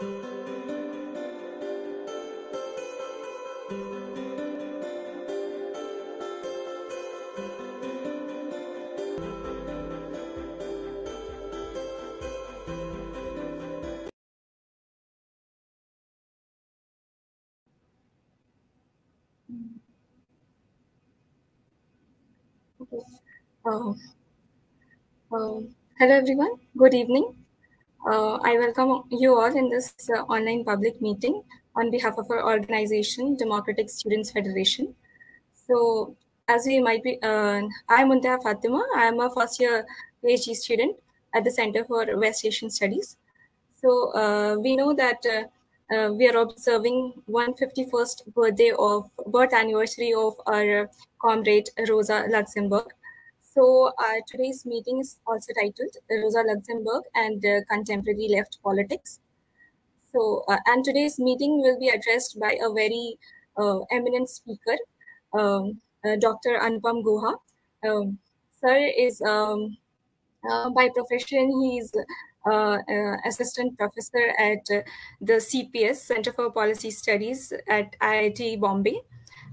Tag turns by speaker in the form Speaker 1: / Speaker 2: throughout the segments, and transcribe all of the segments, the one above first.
Speaker 1: Oh. oh. Hello everyone, good evening. Uh, I welcome you all in this uh, online public meeting on behalf of our organization, Democratic Students Federation. So, as we might be, uh, I'm Muntaha Fatima. I'm a first year PhD student at the Center for West Asian Studies. So, uh, we know that uh, uh, we are observing 151st birthday of birth anniversary of our comrade Rosa Luxemburg. So uh, today's meeting is also titled Rosa Luxemburg and uh, Contemporary Left Politics. So, uh, and today's meeting will be addressed by a very uh, eminent speaker, um, uh, Dr. Anupam Goha. Um, sir is um, uh, by profession, he is assistant professor at the CPS Center for Policy Studies at IIT Bombay.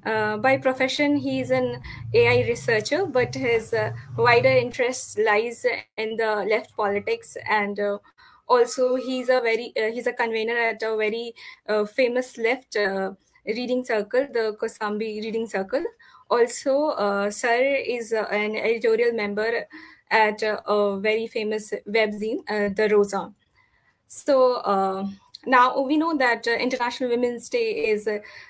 Speaker 1: Uh, by profession, he is an AI researcher, but his uh, wider interest lies in the left politics, and uh, also he's a very he's a convener at a very famous left reading circle, the Kosambi Reading Circle. Also, Sir is an editorial member at a very famous webzine, uh, The Rosa. So uh, now we know that uh, International Women's Day is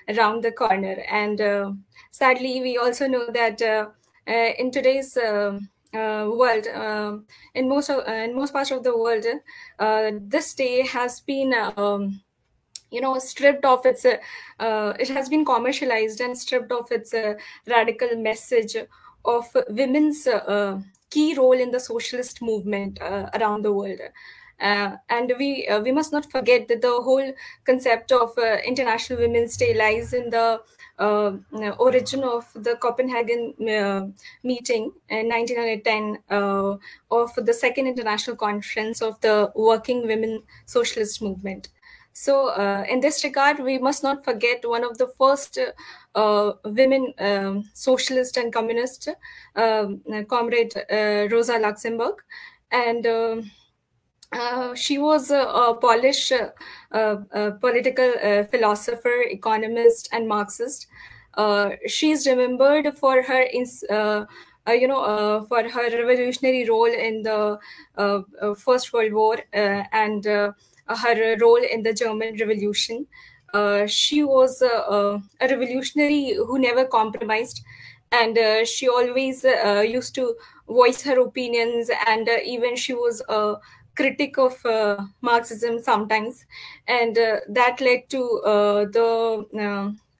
Speaker 1: around the corner, and sadly, we also know that in today's uh, world, uh, in most of, uh, in most parts of the world, this day has been. Um, you know stripped of its it has been commercialized and stripped of its radical message of women's key role in the socialist movement uh, around the world. Uh, and we uh, we must not forget that the whole concept of uh, International Women's Day lies in the uh, origin of the Copenhagen uh, meeting in 1910 of the Second International Conference of the Working Women Socialist Movement. So, uh, in this regard, we must not forget one of the first uh, women um, socialist and communist, um, comrade uh, Rosa Luxemburg, and. Uh, she was a, a Polish uh, uh political uh, philosopher, economist, and Marxist. Uh, she is remembered for her you know, for her revolutionary role in the First World War and her role in the German Revolution. Uh, she was uh, a revolutionary who never compromised, and uh, she always used to voice her opinions, and even she was a critic of Marxism sometimes, and that led to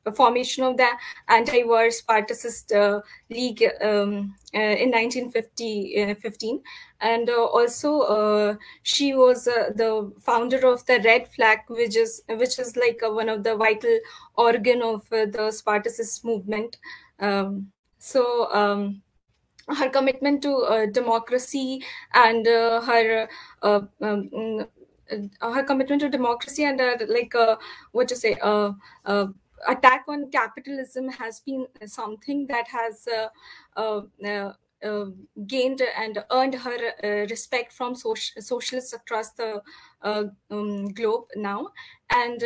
Speaker 1: the formation of the anti-war Spartacist uh, League um, uh, in 1915. And uh, also, she was the founder of the Red Flag, which is which is like one of the vital organ of the Spartacist movement. Um, so. Um, her commitment to uh, democracy and uh, her uh, um, her commitment to democracy and like what to say attack on capitalism has been something that has uh, uh, uh, uh gained and earned her uh, respect from social, socialists across the uh, um, globe now. And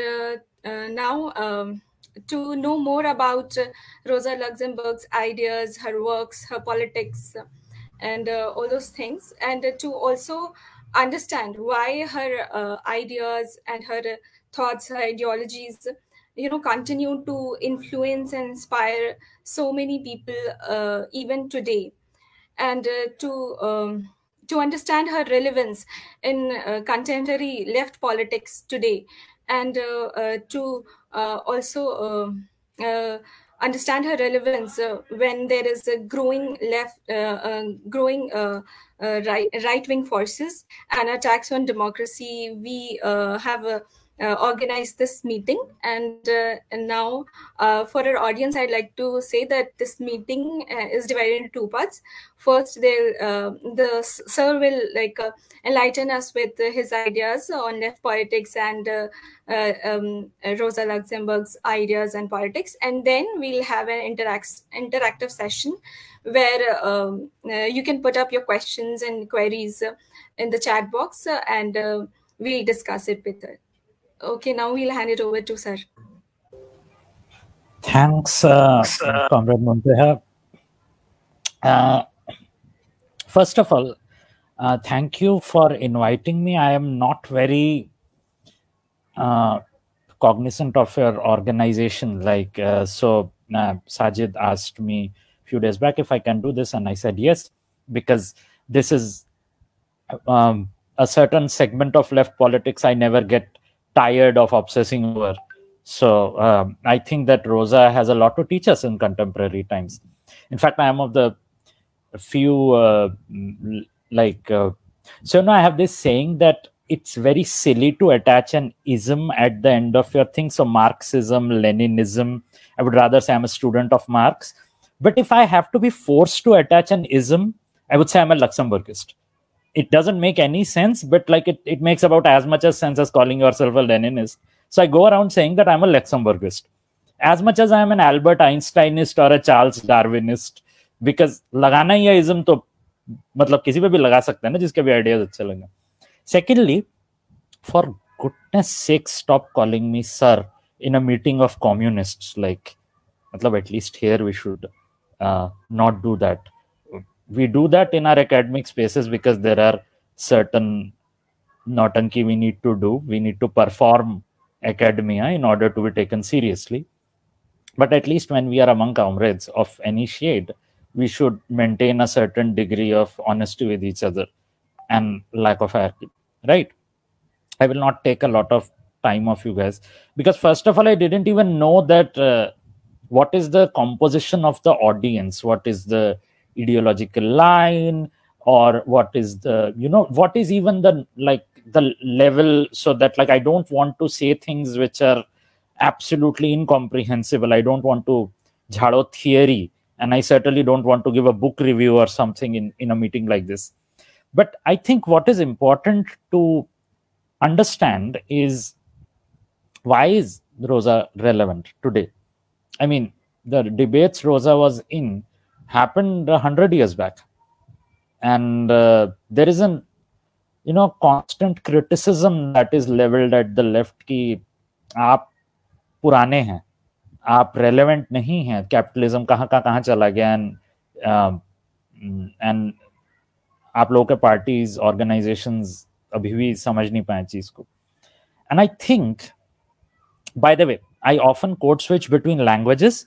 Speaker 1: now, um, to know more about Rosa Luxemburg's ideas, her works, her politics, and all those things, and to also understand why her ideas and her thoughts, her ideologies you know continue to influence and inspire so many people uh, even today. And uh, to um, to understand her relevance in uh, contemporary left politics today and uh, uh, to uh, also uh, uh, understand her relevance uh, when there is a growing left growing right right wing forces and attacks on democracy, we have a organized this meeting. And, uh, and now uh, for our audience i'd like to say that this meeting uh, is divided into two parts. First uh, the sir will like uh, enlighten us with his ideas on left politics and um, rosa luxemburg's ideas and politics. And then we'll have an interact interactive session where um, you can put up your questions and queries in the chat box and we'll discuss it with her Okay, now we'll hand it over to Sir.
Speaker 2: Thanks, uh, Comrade Muntaha. Uh, first of all, uh, thank you for inviting me. I am not very uh, cognizant of your organization. Like, uh, so uh, Sajid asked me a few days back if I can do this, and I said yes, because this is um, a certain segment of left politics I never get tired of obsessing over. So um, I think that Rosa has a lot to teach us in contemporary times. In fact, I am of the few uh, like uh, so now I have this saying that it's very silly to attach an ism at the end of your thing. So Marxism, Leninism. I would rather say I'm a student of Marx. But if I have to be forced to attach an ism, I would say I'm a Luxemburgist it doesn't make any sense, but like it, it makes about as much as sense as calling yourself a Leninist. So I go around saying that I'm a Luxemburgist. As much as I'm an Albert Einsteinist or a Charles Darwinist, because लगाना ही है ism तो मतलब किसी पे भी लगा सकते हैं ना जिसके भी आइडियाज अच्छे लगे secondly for goodness sake stop calling me sir in a meeting of communists like मतलब at least here we should not do that we do that in our academic spaces because there are certain nautanki we need to do we need to perform academia in order to be taken seriously. But at least when we are among comrades of any shade we should maintain a certain degree of honesty with each other and lack of hierarchy right? I will not take a lot of time of you guys because first of all i didn't even know that uh, what is the composition of the audience? What is the ideological line or what is the you know what is even the like the level so that like i don't want to say things which are absolutely incomprehensible. I don't want to jhado theory and i certainly don't want to give a book review or something in in a meeting like this. But i think what is important to understand is why is rosa relevant today? I mean the debates rosa was in happened a hundred years back, and uh, there is an you know constant criticism that is leveled at the left कि आप पुराने हैं आप relevant नहीं हैं capitalism कहाँ कहाँ कहाँ चला गया? एंड एंड आप लोगों के पार्टीज़ ऑर्गेनाइजेशंस अभी भी समझ नहीं पाए चीज़ को। And I think by the way I often code switch between languages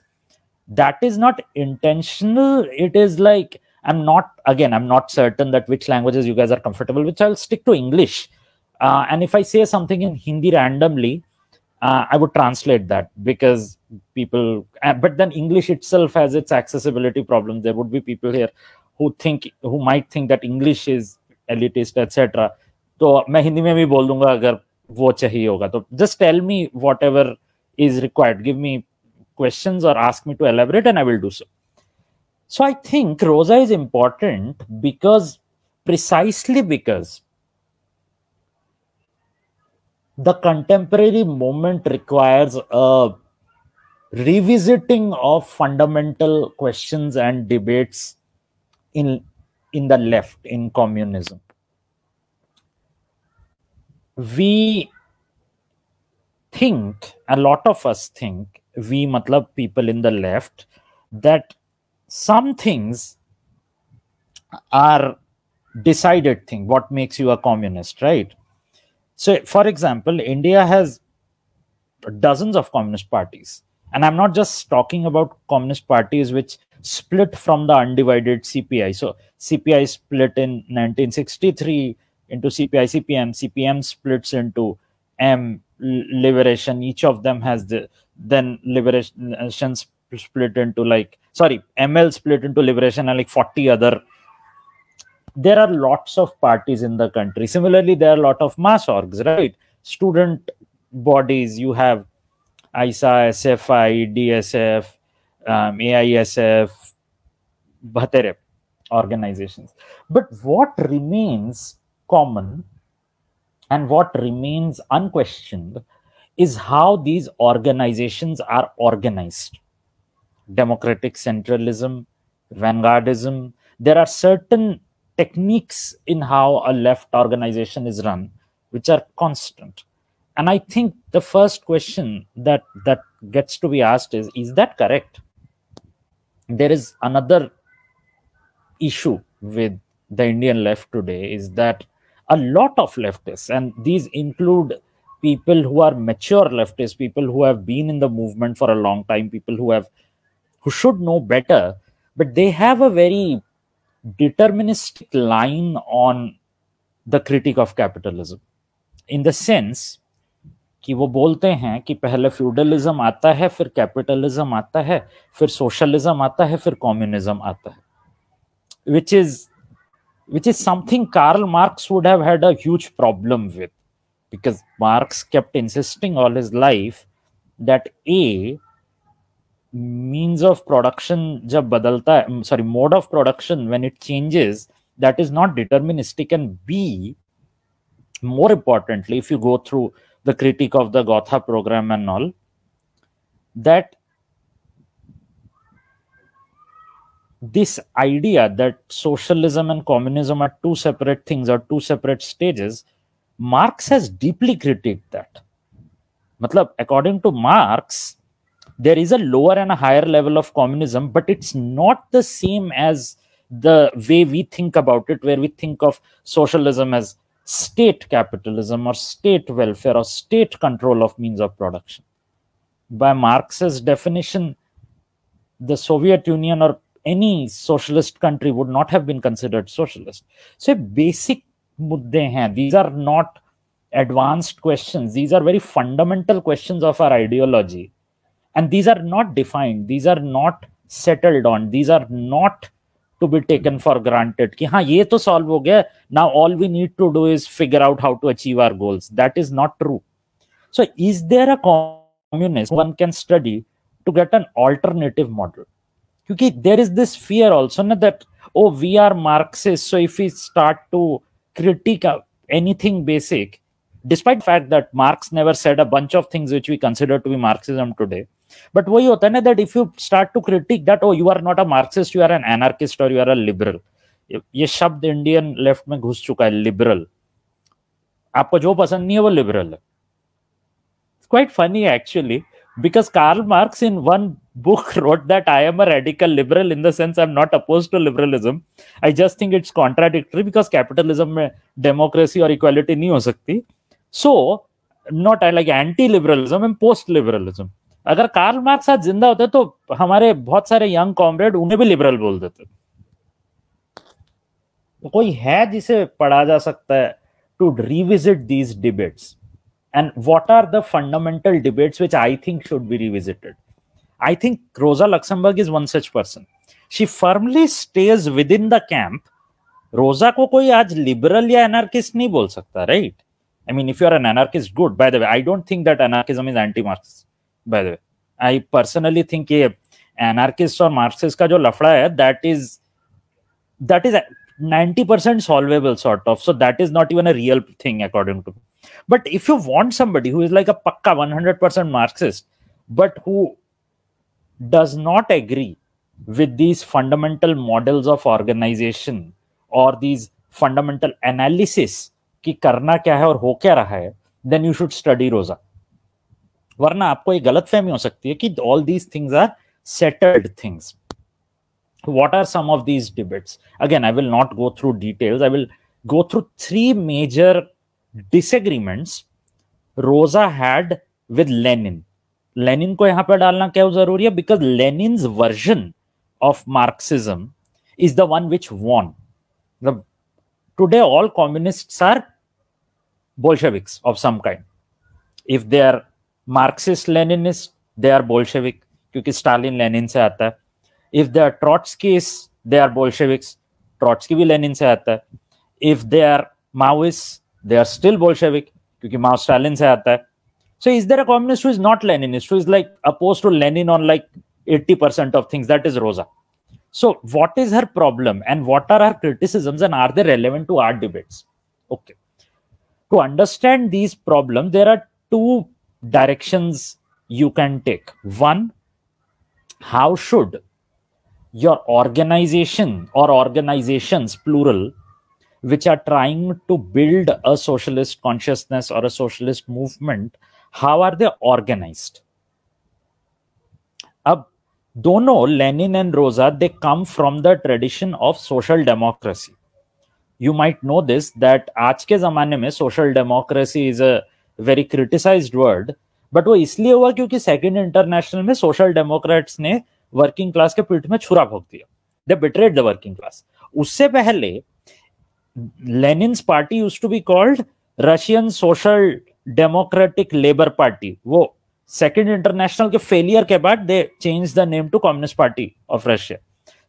Speaker 2: that is not intentional it is like i'm not again i'm not certain that which languages you guys are comfortable with so i'll stick to english uh, and if i say something in hindi randomly uh, i would translate that because people uh, but then english itself has its accessibility problems there would be people here who think who might think that english is elitist etc तो मैं हिंदी में भी बोल दूंगा अगर वो चाहिए होगा तो just tell me whatever is required give me questions or ask me to elaborate, and I will do so. So I think Rosa is important because precisely because the contemporary moment requires a revisiting of fundamental questions and debates in in the left in communism we think a lot of us think we matlab people in the left that some things are decided thing what makes you a communist right? So for example india has dozens of communist parties. And i'm not just talking about communist parties which split from the undivided cpi so cpi split in 1963 into cpi cpm cpm splits into m liberation. Each of them has the then liberation split into like sorry ml split into liberation and like 40 other there are lots of parties in the country. Similarly, there are a lot of mass orgs, right? Student bodies, you have ISA, SFI, DSF, um, AISF, Bhatere organizations. But what remains common and what remains unquestioned is how these organizations are organized democratic centralism, vanguardism. There are certain techniques in how a left organization is run which are constant. And I think the first question that that gets to be asked is is that correct? There is another issue with the Indian left today is that a lot of leftists, and these include people who are mature leftists, people who have been in the movement for a long time, people who have who should know better, but they have a very deterministic line on the critique of capitalism. In the sense कि वो बोलते हैं कि पहले feudalism आता है फिर capitalism आता है फिर सोशलिज्म आता है फिर कम्युनिज्म आता है which is which is something Karl Marx would have had a huge problem with because Marx kept insisting all his life that A means of production jab badalta mm, sorry mode of production when it changes that is not deterministic and B more importantly if you go through the critique of the Gotha program and all that this idea that socialism and communism are two separate things or two separate stages, Marx has deeply critiqued that. Matlab, according to Marx, there is a lower and a higher level of communism, but it's not the same as the way we think about it, where we think of socialism as state capitalism or state welfare or state control of means of production. By Marx's definition, the Soviet Union or any socialist country would not have been considered socialist. So basic these are not advanced questions. These are very fundamental questions of our ideology. And these are not defined. These are not settled on. These are not to be taken for granted ki ha ye to solve now all we need to do is figure out how to achieve our goals. That is not true. So is there a communist one can study to get an alternative model? kyunki there is this fear also that oh we are Marxists, so if we start to critique of anything basic, despite fact that Marx never said a bunch of things which we consider to be Marxism today. But वही होता है that if you start to critique that oh you are not a Marxist you are an anarchist or you are a liberal ये शब्द Indian left में घुस चुका है liberal आपको जो पसंद नहीं है वो लिबरल है quite funny actually because Karl Marx in one book wrote that I am a radical liberal in the sense I'm not opposed to liberalism. I just think it's contradictory because capitalism में democracy or equality नहीं हो सकती. So not I like anti-liberalism and post-liberalism. अगर Karl Marx आज ज़िंदा होते तो हमारे बहुत सारे यंग कॉमरेड उन्हें भी लिबरल बोल देते तो कोई है जिसे पढ़ा जा सकता है to revisit these debates and what are the fundamental debates which I think should be revisited? I think Rosa Luxemburg is one such person. She firmly stays within the camp. Rosa को कोई आज liberal या anarchist नहीं बोल सकता, right? I mean, if you are an anarchist, good. By the way, I don't think that anarchism is anti-Marxist. By the way, I personally think ये anarchist और Marxist का जो लफड़ा है, that is that is 90% solvable sort of. So that is not even a real thing according to me. But if you want somebody who is like a pakka 100% Marxist, but who does not agree with these fundamental models of organization or these fundamental analysis कि करना क्या है और हो क्या रहा है then you should study रोजा वरना आपको एक गलत फहमी हो सकती है कि all these things are settled things what are some of these debates again i will not go through details i will go through three major disagreements Rosa had with Lenin Lenin को यहाँ पर डालना क्यों ज़रूरी है? Because Lenin version of Marxism is the one which won मतलब today all communist are Bolsheviks of some kind if they are Marxist Leninist they are Bolshevik क्योंकि Stalin Lenin से आता है. इफ़ दे आर ट्रॉट्स की they are Bolsheviks ट्रॉट्स की भी Lenin से आता है. If they are Maoist they are still Bolshevik क्योंकि माओ स्टालिन से आता है so is there a communist who is not leninist who is like opposed to lenin on like 80% of things that is rosa so what is her problem and what are her criticisms and are they relevant to our debates okay to understand these problems there are two directions you can take one how should your organization or organizations plural which are trying to build a socialist consciousness or a socialist movement, how are they organized? अब, दोनों Lenin and Rosa they come from the tradition of social democracy you might know this that आज के जमाने में social democracy is a very criticised word but वो इसलिए हुआ क्योंकि सेकेंड इंटरनेशनल में सोशल डेमोक्रेट्स ने वर्किंग क्लास के पीठ में छुरा भोग दिया. They betrayed the working class उससे पहले Lenin's party use to be called Russian Social Democratic Labour Party वो सेकेंड इंटरनेशनल के फेलियर के बाद they change the name to Communist Party of Russia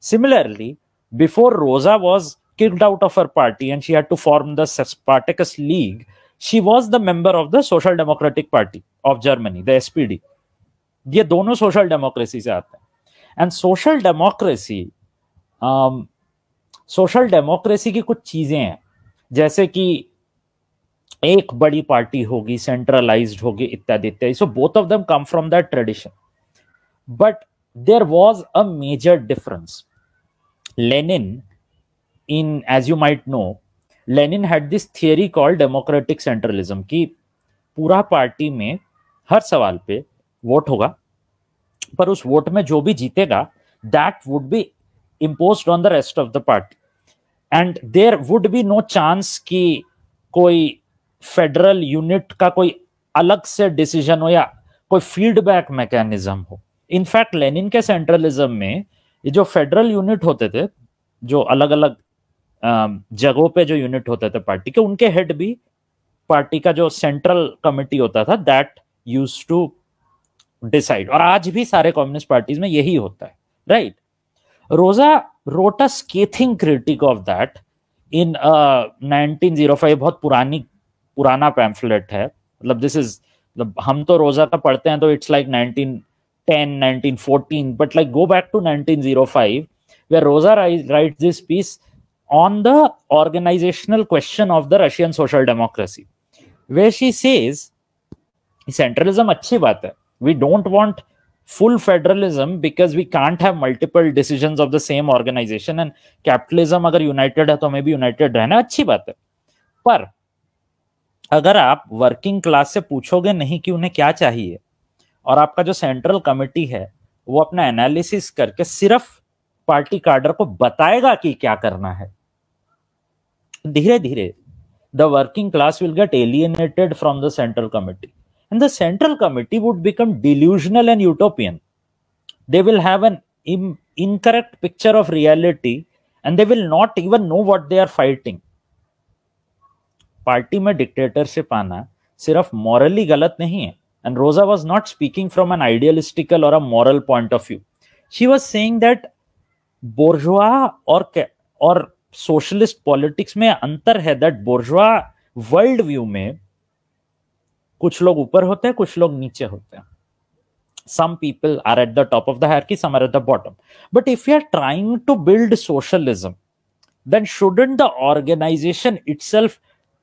Speaker 2: similarly before Rosa was kicked out of her party and she had to form the Spartacus League, she was the member of the Social Democratic Party of Germany, the SPD. ये दोनों social democracy से आते हैं and social democracy social democracy की कुछ चीज़ें हैं। जैसे कि एक बड़ी पार्टी होगी सेंट्रलाइज्ड होगी, इत्यादि इत्यादि। So both of them come from that tradition but there was a major difference Lenin in, as you might know Lenin had this theory called democratic centralism की पूरा पार्टी में हर सवाल पे वोट होगा, पर उस वोट में जो भी जीतेगा that would be impose on the rest of the party and there would be no chance कि कोई फेडरल यूनिट का कोई अलग से डिसीज़न हो या कोई फीडबैक मैकेनिज्म हो इनफैक्ट लेनिन के सेंट्रलिज्म में ये जो फेडरल यूनिट होते थे, जो अलग अलग जगहों पे जो यूनिट होते थे पार्टी के, उनके हेड भी पार्टी का जो सेंट्रल कमिटी होता था दैट यूज़ टू डिसाइड और आज भी सारे कम्युनिस्ट पार्टीज़ में यही होता है right right? Rosa wrote a scathing critique of that in 1905 बहुत पुरानी पुराना पैम्फलेट है मतलब दिस इज़ मतलब हम तो रोजा का पढ़ते हैं तो it's like 1910 1914 but like go back to 1905 where rosa writes this piece on the organizational question of the Russian social democracy, where she says, centralism अच्छी बात है. We don't want full federalism because we can't have multiple decisions of the same organization and capitalism अगर united है तो हमें भी united रहना अच्छी बात है. पर अगर आप वर्किंग क्लास से पूछोगे नहीं कि उन्हें क्या चाहिए और आपका जो सेंट्रल कमिटी है वो अपना एनालिसिस करके सिर्फ़ पार्टी कार्डर को बताएगा कि क्या करना है धीरे धीरे the working class will get alienated from the central committee and the central committee would become delusional and utopian they will have an Im- incorrect picture of reality and they will not even know what they are fighting party में dictatorship आना सिर्फ morally गलत नहीं है and Rosa was not speaking from an idealistical और a moral point of view she was saying that bourgeois और और socialist politics में अंतर है दैट बोर्जुआ वर्ल्ड व्यू में कुछ लोग ऊपर होते हैं, कुछ लोग नीचे होते हैं। Some people are at the top of the hierarchy some are at the bottom but if you are trying to build socialism then shouldn't the organisation itself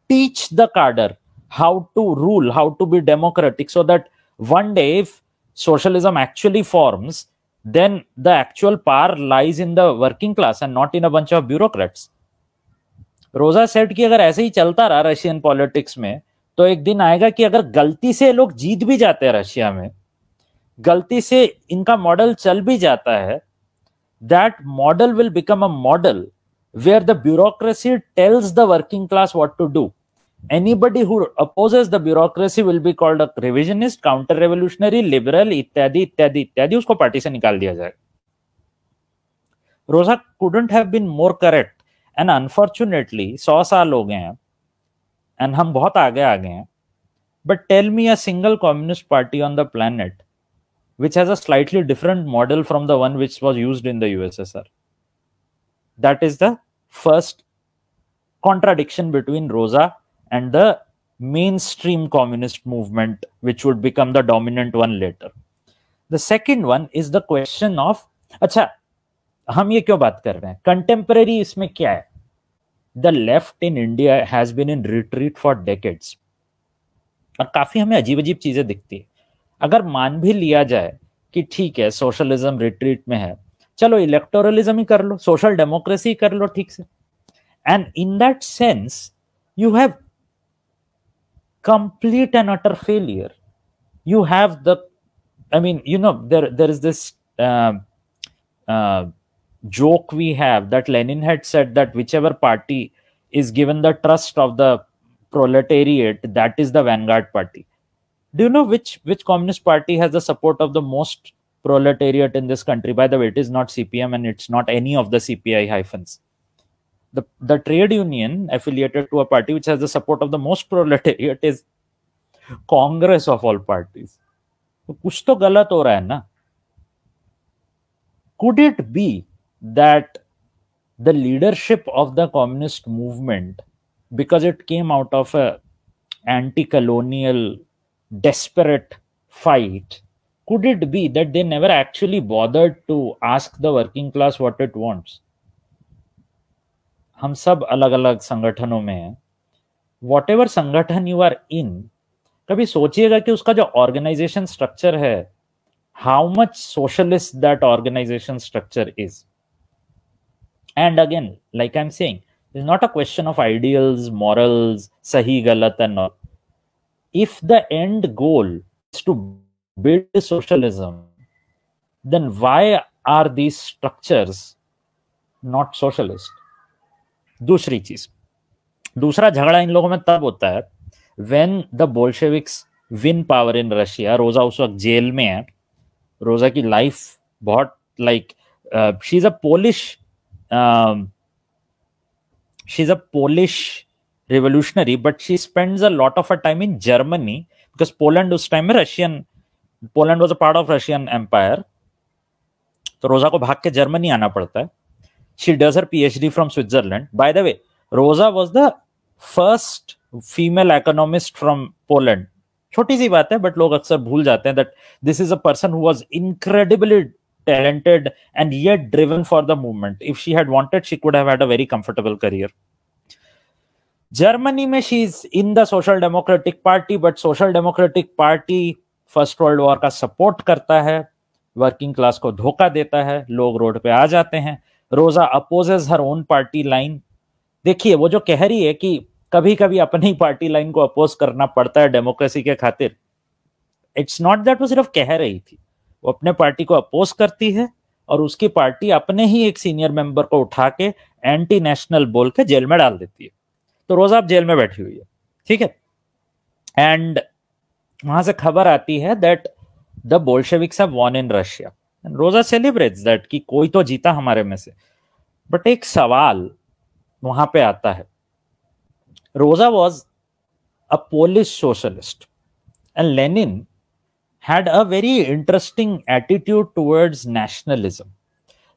Speaker 2: teach the cadre how to rule how to be democratic so that one day if socialism actually forms then the actual power lies in the working class and not in a bunch of bureaucrats Rosa said की अगर ऐसे ही चलता रहा Russian politics में तो एक दिन आएगा कि अगर गलती से लोग जीत भी जाते हैं रशिया में, गलती से इनका मॉडल चल भी जाता है that model will become a model where the bureaucracy tells the working class what to do anybody who opposes the bureaucracy will be called a revisionist counter revolutionary liberal इत्यादि इत्यादि इत्यादि, उसको पार्टी से निकाल दिया जाए। Rosa couldn't have been more correct and unfortunately सौ साल हो गए हैं। एंड हम बहुत आगे आ गए हैं। But tell me a single communist party on the planet which has slightly different model from the one which was use in the USSR that is the first contradiction between Rosa and the mainstream communist movement which would become the dominant one later the second one is the question of अच्छा हम ये क्यों बात कर रहे हैं? Contemporary इसमें क्या है? The left in India has been in retreat for decades. और काफ़ी हमें अजीब अजीब चीज़ें दिखती है। अगर मान भी लिया जाए कि ठीक है सोशलिज्म रिट्रीट में है चलो इलेक्टोरलिज्म ही कर लो सोशल डेमोक्रेसी कर लो ठीक से। And in that sense you have complete and utter failure. You have the i mean you know there there is this uh, uh, joke we have that lenin had said that whichever party is given the trust of the proletariat that is the vanguard party do you know which which communist party has the support of the most proletariat in this country by the way it is not cpm and it's not any of the cpi hyphens the, the trade union affiliated to a party which has the support of the most proletariat is Congress of all parties. तो कुछ तो गलत हो रहा है ना could it be that the leadership of the communist movement because it came out of a anti-colonial desperate fight could it be that they never actually bothered to ask the working class what it wants हम सब अलग अलग संगठनों में हैं whatever संगठन you are in कभी सोचिएगा कि उसका जो ऑर्गेनाइजेशन स्ट्रक्चर है how much socialist that organisation structure is again like I am saying is not a question of ideals morals सही गलत and not if the end goal is to build socialism then why are these structures not socialist दूसरी चीज़। दूसरा झगड़ा इन लोगों में तब होता है when the Bolsheviks win power in Russia Rosa उस वक्त जेल में है। रोजा की लाइफ बहुत like she is a Polish she is a Polish revolutionary but she spends a lot of a time in Germany because Poland उस टाइम में Russian Poland was a part of Russian empire तो Rosa को भाग के Germany आना पड़ता है। She does her phd from switzerland. By the way rosa was the first female economist from poland. छोटी सी बात है बट लोग अक्सर भूल जाते हैं that this is a person who was incredibly talented and yet driven for the movement. If she had wanted, she could have had a very comfortable career. Germany में she is in the social democratic party but social democratic party first world war का support करता है working class को धोखा देता है, लोग road पे आ जाते हैं। Rosa opposes her own party line देखिए, वो जो कह रही है कि कभी कभी अपनी पार्टी लाइन को अपोज करना पड़ता है डेमोक्रेसी के खातिर इट्स नॉट दैट वो सिर्फ़ कह रही थी। वो अपने पार्टी को अपोज करती है और उसकी पार्टी अपने ही एक सीनियर मेंबर को उठा के एंटी नेशनल बोल के जेल में डाल देती है। तो रोजा अब जेल में बैठी हुई है, ठीक है? एंड वहाँ से खबर आती है that the Bolsheviks have won in Russia Rosa celebrates that कि कोई तो जीता हमारे में से। बट एक सवाल वहाँ पे आता है। Rosa was a Polish socialist and Lenin had a very interesting attitude towards nationalism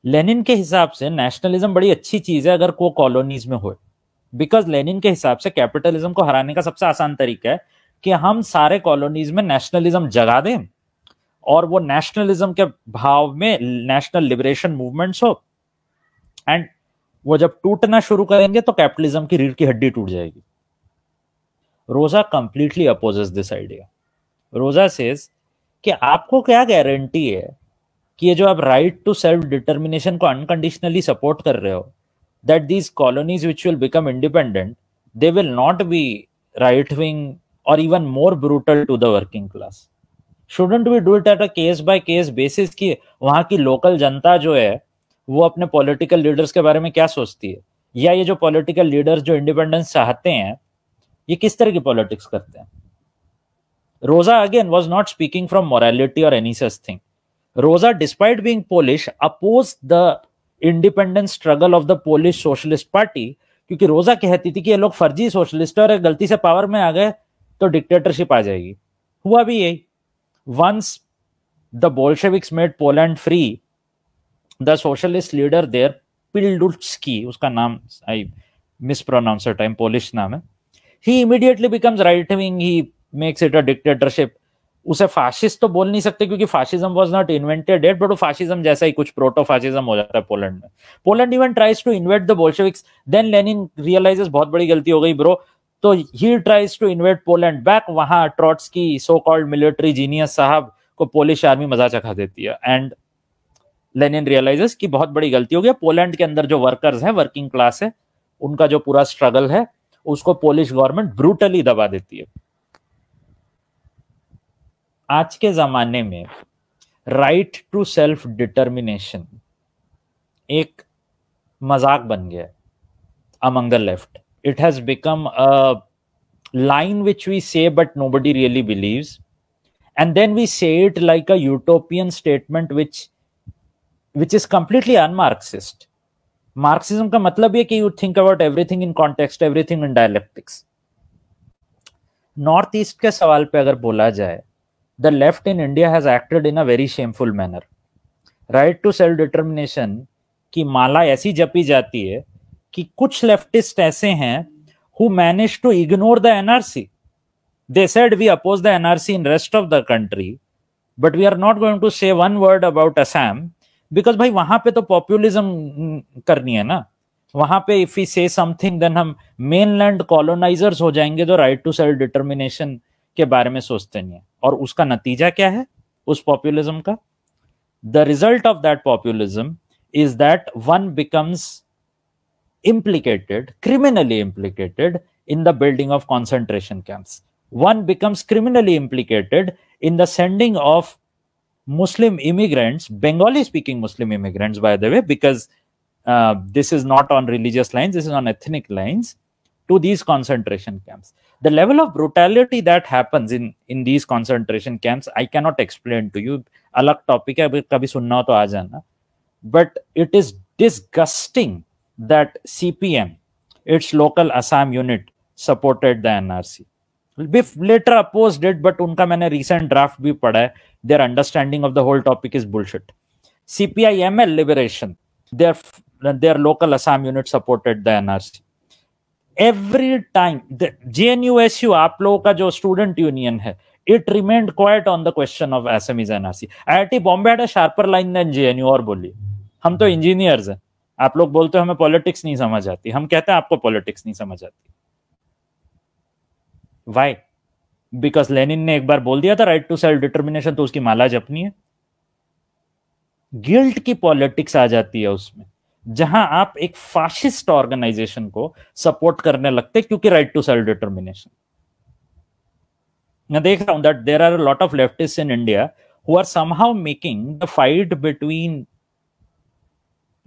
Speaker 2: Lenin के हिसाब से नेशनलिज्म बड़ी अच्छी चीज़ है अगर को कॉलोनीज में हो। बिकॉज़ लेनिन के हिसाब से कैपिटलिज्म को हराने का सबसे आसान तरीका है कि हम सारे कॉलोनीज में नेशनलिज्म जगा दें और वो नेशनलिज्म के भाव में नेशनल लिबरेशन मूवमेंट्स हो। एंड वो जब टूटना शुरू करेंगे तो कैपिटलिज्म की रीढ़ की हड्डी टूट जाएगी। Rosa completely opposes this idea Rosa says कि आपको क्या गारंटी है कि ये जो आप राइट टू सेल्फ डिटर्मिनेशन को अनकंडीशनली सपोर्ट कर रहे हो that these colonies which will become independent they will not be right wing और even more brutal to the working class shouldn't we do it at a case by case basis की वहाँ की local जनता जो है, वो अपने political leaders के बारे में क्या सोचती है? या ये जो पॉलिटिकल लीडर्स जो इंडिपेंडेंस चाहते हैं, ये किस तरह की पॉलिटिक्स करते हैं? Rosa again was not speaking from morality और any such thing Rosa despite being Polish oppose the independence struggle of the Polish socialist party क्योंकि रोजा कहती थी कि ये लोग फर्जी सोशलिस्ट और गलती से पावर में आ गए तो डिक्टेटरशिप आ जाएगी। हुआ भी यही। Once the Bolsheviks made Poland free the socialist leader there, Pilsudski उसका नाम I mispronounce time Polish नाम है he immediately becomes right wing he makes it a dictatorship उसे फाशिस्ट तो बोल नहीं सकते क्योंकि fascism was not invented yet but वो फाशिज्म जैसा ही कुछ प्रोटो फाशिज्म हो जाता है पोलैंड में। Poland even tries to invade the Bolsheviks then Lenin realizes बहुत बड़ी गलती हो गई ब्रो तो he tries to invade Poland. Back वहाँ ट्रॉट्स की सो कॉल्ड मिलिट्री जीनियस साहब को पोलिश आर्मी मज़ा चखा देती है। एंड लेनिन रियलाइजेस की बहुत बड़ी गलती हो गई। पोलैंड के अंदर जो वर्कर्स हैं वर्किंग क्लास है, उनका जो पूरा स्ट्रगल है, उसको पोलिश गवर्नमेंट ब्रूटली दबा देती है। आज के जमाने में राइट टू सेल्फ डिटर्मिनेशन एक मज़ाक बन गया among the left it has become a line which we say but nobody really believe and then we say it like a utopian statement which which is completely unmarxist Marxism का मतलब ये कि you think about everything in context everything in dialectics north east के सवाल पे अगर बोला जाए the left in India has acted in a very shameful manner right to self determination की माला ऐसी जपी जाती है कि कुछ लेफ्टिस्ट ऐसे हैं who manage to ignore the NRC they said we oppose the NRC in rest of the country but we are not going to say one word about Assam because भाई वहाँ पे तो पॉपुलिज्म करनी है ना। वहाँ पे if we say something then हम मेनलैंड कॉलोनाइजर्स हो जाएँगे तो राइट टू सेल्फ डिटर्मिनेशन के बारे में सोचते नहीं है। और उसका नतीजा क्या है? उस पॉपुलिज्म का। The result of that populism is that one becomes implicated criminally implicated in the building of concentration camps one becomes criminally implicated in the sending of Muslim immigrants Bengali speaking Muslim immigrants by the way because this is not on religious lines this is on ethnic lines to these concentration camps. The level of brutality that happens in in these concentration camps i cannot explain to you. Alag topic sunna to but it is disgusting that cpm its local assam unit supported the nrc Biff later opposed it but unka maine recent draft padha hai. Their understanding of the whole topic is bullshit. Cpi ml liberation their their local assam unit supported the nrc every time JNUSU आप लोगों का जो student union है it remained quite on the question of Assamese NRC IIT Bombay had sharper line than JNU और बोलिए। हम तो engineers हैं। आप लोग बोलते हो हमें पॉलिटिक्स नहीं समझ आती। हम कहते हैं आपको पॉलिटिक्स नहीं समझ आती। वाई बिकॉज़ लेनिन ने एक बार बोल दिया था राइट टू सेल्फ डिटर्मिनेशन तो उसकी माला जपनी है। गिल्ट की पॉलिटिक्स आ जाती है उसमें। जहाँ आप एक फाशिस्ट ऑर्गेनाइजेशन को सपोर्ट करने लगते क्योंकि राइट टू सेल्फ डिटर्मिनेशन मैं देख रहा हूँ that there are lot of leftist in India who are somehow making the fight between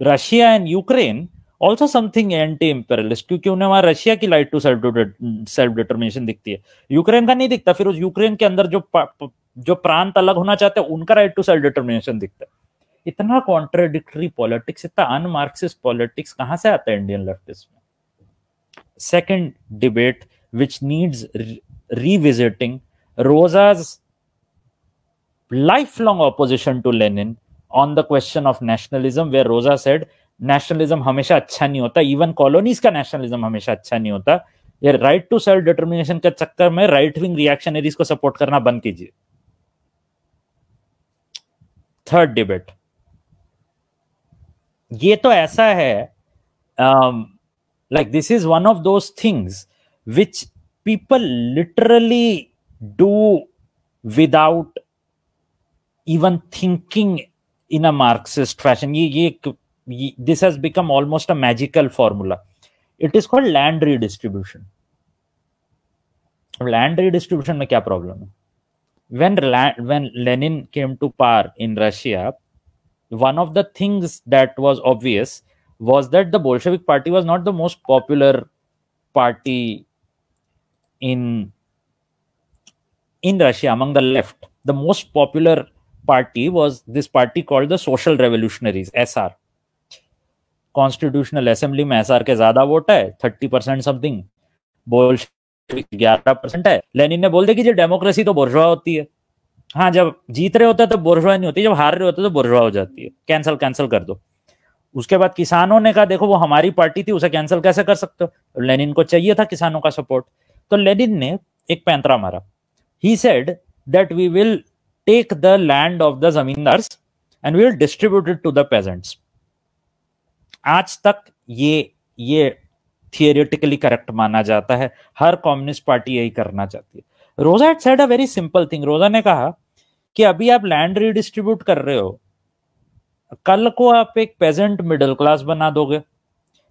Speaker 2: Russia and Ukraine also something anti imperialist क्योंकि उन्हें वहाँ रशिया की right to self self determination दिखती है। यूक्रेन का नहीं दिखता, फिर उस यूक्रेन के अंदर जो जो प्रांत अलग होना चाहते हैं, उनका राइट टू सेल्फ डिटर्मिनेशन दिखता है। इतना कॉन्ट्राडिक्टरी पॉलिटिक्स इतना अनमार्क्सिस्ट पॉलिटिक्स कहाँ से आता है इंडियन लेफ्टिस्ट में? Second debate which needs revisiting Rosa's lifelong opposition to Lenin on the question of nationalism, where Rosa said nationalism हमेशा अच्छा नहीं होता इवन कॉलोनीज का नेशनलिज्म हमेशा अच्छा नहीं होता. ये राइट टू सेल्फ डिटर्मिनेशन के चक्कर में राइट विंग रिएक्शनरीज को सपोर्ट करना बंद कीजिए। थर्ड डिबेट ये तो ऐसा है like this is one of those things which people literally do without even thinking in a Marxist fashion ये ये this has become almost a magical formula it is called land redistribution land redistribution में क्या problem है? When when lenin came to power in russia one of the things that was obvious was that the Bolshevik party was not the most popular party in in Russia among the left. The most popular party was this party called the Social Revolutionaries (SR). Constitutional Assembly में SR के ज्यादा vote है thirty percent something Bolshevik ग्यारह percent है Lenin ने बोल दिया कि जो डेमोक्रेसी तो बोर्जवा होती है हाँ जब जीत रहे होते तो बोर्जवा नहीं होती, जब हार रहे होते तो बोर्जवा हो जाती है। कैंसल कैंसिल कर दो। उसके बाद किसानों ने कहा, देखो, वो हमारी पार्टी थी, उसे कैंसिल कैसे कर सकते हो? लेनिन को चाहिए था किसानों का सपोर्ट तो लेनिन ने एक पैंतरा मारा। He said that we will take the land of the zamindars and we will distribute to the peasants आज तक ये ये थियोरिटिकली करेक्ट माना जाता है। हर कम्युनिस्ट पार्टी यही करना चाहती है। Rosa it said a very simple thing Rosa ने कहा कि अभी आप लैंड रिडिस्ट्रीब्यूट कर रहे हो, कल को आप एक पेजेंट मिडिल क्लास बना दोगे,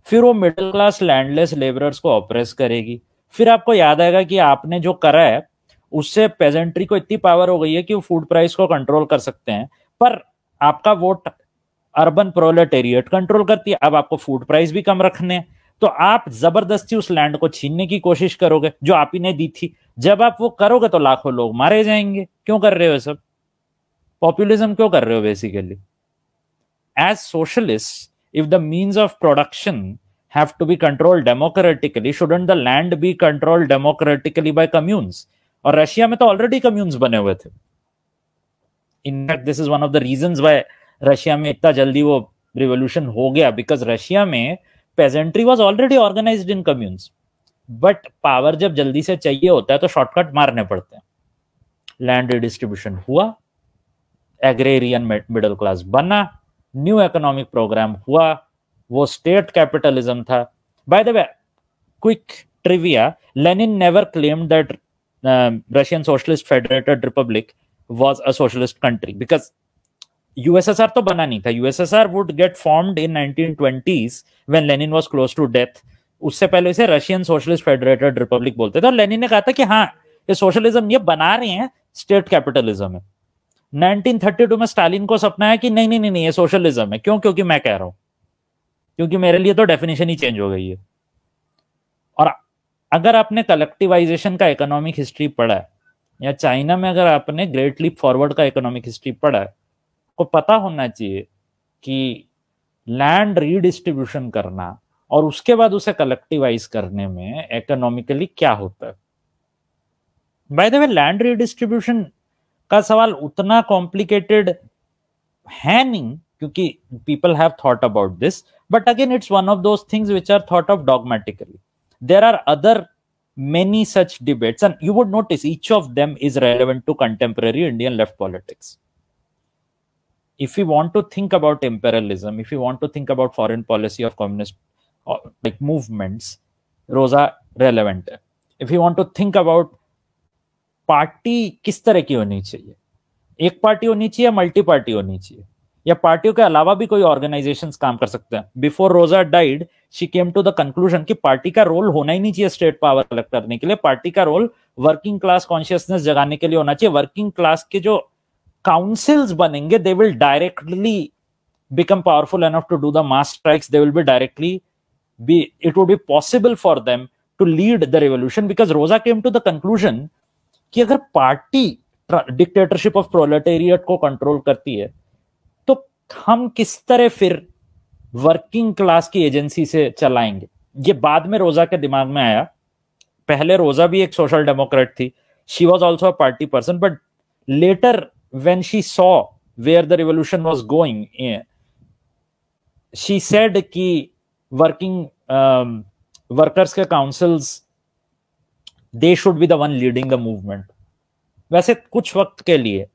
Speaker 2: फिर वो मिडिल क्लास लैंडलेस लेबरर्स को ऑपरेस करेगी। फिर आपको याद आएगा कि आपने जो करा है, उससे पेजेंट्री को इतनी पावर हो गई है कि वो फ़ूड प्राइस को कंट्रोल कर सकते हैं। पर आपका वोट अर्बन प्रोलेटेरिएट कंट्रोल करती है, अब आपको फ़ूड प्राइस भी कम रखने हैं। तो आप ज़बरदस्ती उस लैंड को छीनने की कोशिश करोगे, जो आप ही ने दी थी। जब आप वो करोगे तो लाखों लोग मारे जाएँगे। क्यों कर रहे हो सब? पॉपुलिज्म क्यों कर रहे हो basically as socialist if the means of production have to be control democratically shouldn't the land be control democratically by communes और रशिया में तो ऑलरेडी कम्यून्स बने हुए थे। In fact this is one of the reason why Russia में इतना जल्दी वो रिवोल्यूशन हो गया बिकॉज़ रशिया में peasantry was already organize in communes but power जब जल्दी से चाहिए होता है तो शॉर्टकट मारने पड़ते हैं। लैंड रिडिस्ट्रीब्यूशन हुआ एग्रेरियन मिडिल क्लास बना न्यू इकोनॉमिक प्रोग्राम हुआ, वो स्टेट कैपिटलिज्म था। By the way quick trivia Lenin never claim that Russian socialist federated republic was a socialist country because USSR तो बना नहीं था। USSR would get formed in 1920s when Lenin was close to death उससे पहले इसे Russian socialist federated Republic बोलते थे। और लेनिन ने कहा था कि हाँ ये सोशलिज्म ये बना रहे हैं स्टेट कैपिटलिज्म है। 1932 में स्टालिन को सपना है कि नहीं नहीं नहीं ये सोशलिज्म है। क्यों? क्योंकि मैं कह रहा हूँ। क्योंकि मेरे लिए तो डेफिनेशन ही चेंज हो गई है। और अगर आपने कलेक्टिवाइजेशन का इकोनॉमिक हिस्ट्री पढ़ा है, या चाइना में अगर आपने ग्रेट लीप फॉरवर्ड का इकोनॉमिक हिस्ट्री पढ़ा है को पता होना चाहिए कि लैंड रीडिस्ट्रीब्यूशन करना और उसके बाद उसे कलेक्टिवाइज करने में इकोनॉमिकली क्या होता है। By the way land redistribution का सवाल उतना कॉम्प्लिकेटेड है नहीं क्योंकि people have thought about this but again it's one of those things which are thought of dogmatically there are other many such debates and you would notice each of them is relevant to contemporary indian left politics if we want to think about imperialism if we want to think about foreign policy of communist uh, like movements rosa relevant if we want to think about party किस तरह की होनी चाहिए? एक party होनी चाहिए या multi party होनी चाहिए? या पार्टियों के अलावा भी कोई ऑर्गेनाइजेशन काम कर सकते हैं? Before Rosa died she came to the conclusion कि पार्टी का रोल होना ही नहीं चाहिए स्टेट पावर कलेक्ट करने के लिए। पार्टी का रोल वर्किंग क्लास कॉन्शियसनेस जगाने के लिए होना चाहिए। वर्किंग क्लास के जो काउंसिल्स बनेंगे they will directly become powerful enough to do the mass strikes. They will be directly be, it would be possible for them to lead the revolution because rosa came to the conclusion कि अगर party dictatorship of proletariat को control करती है तो हम किस तरह फिर वर्किंग क्लास की एजेंसी से चलाएँगे? ये बाद में रोजा के दिमाग में आया। पहले रोजा भी एक सोशल डेमोक्रेट थी। She was also party person but later when she saw where the revolution was going she said कि वर्किंग वर्कर्स के councils they should be the one leading the movement वैसे कुछ वक्त के लिए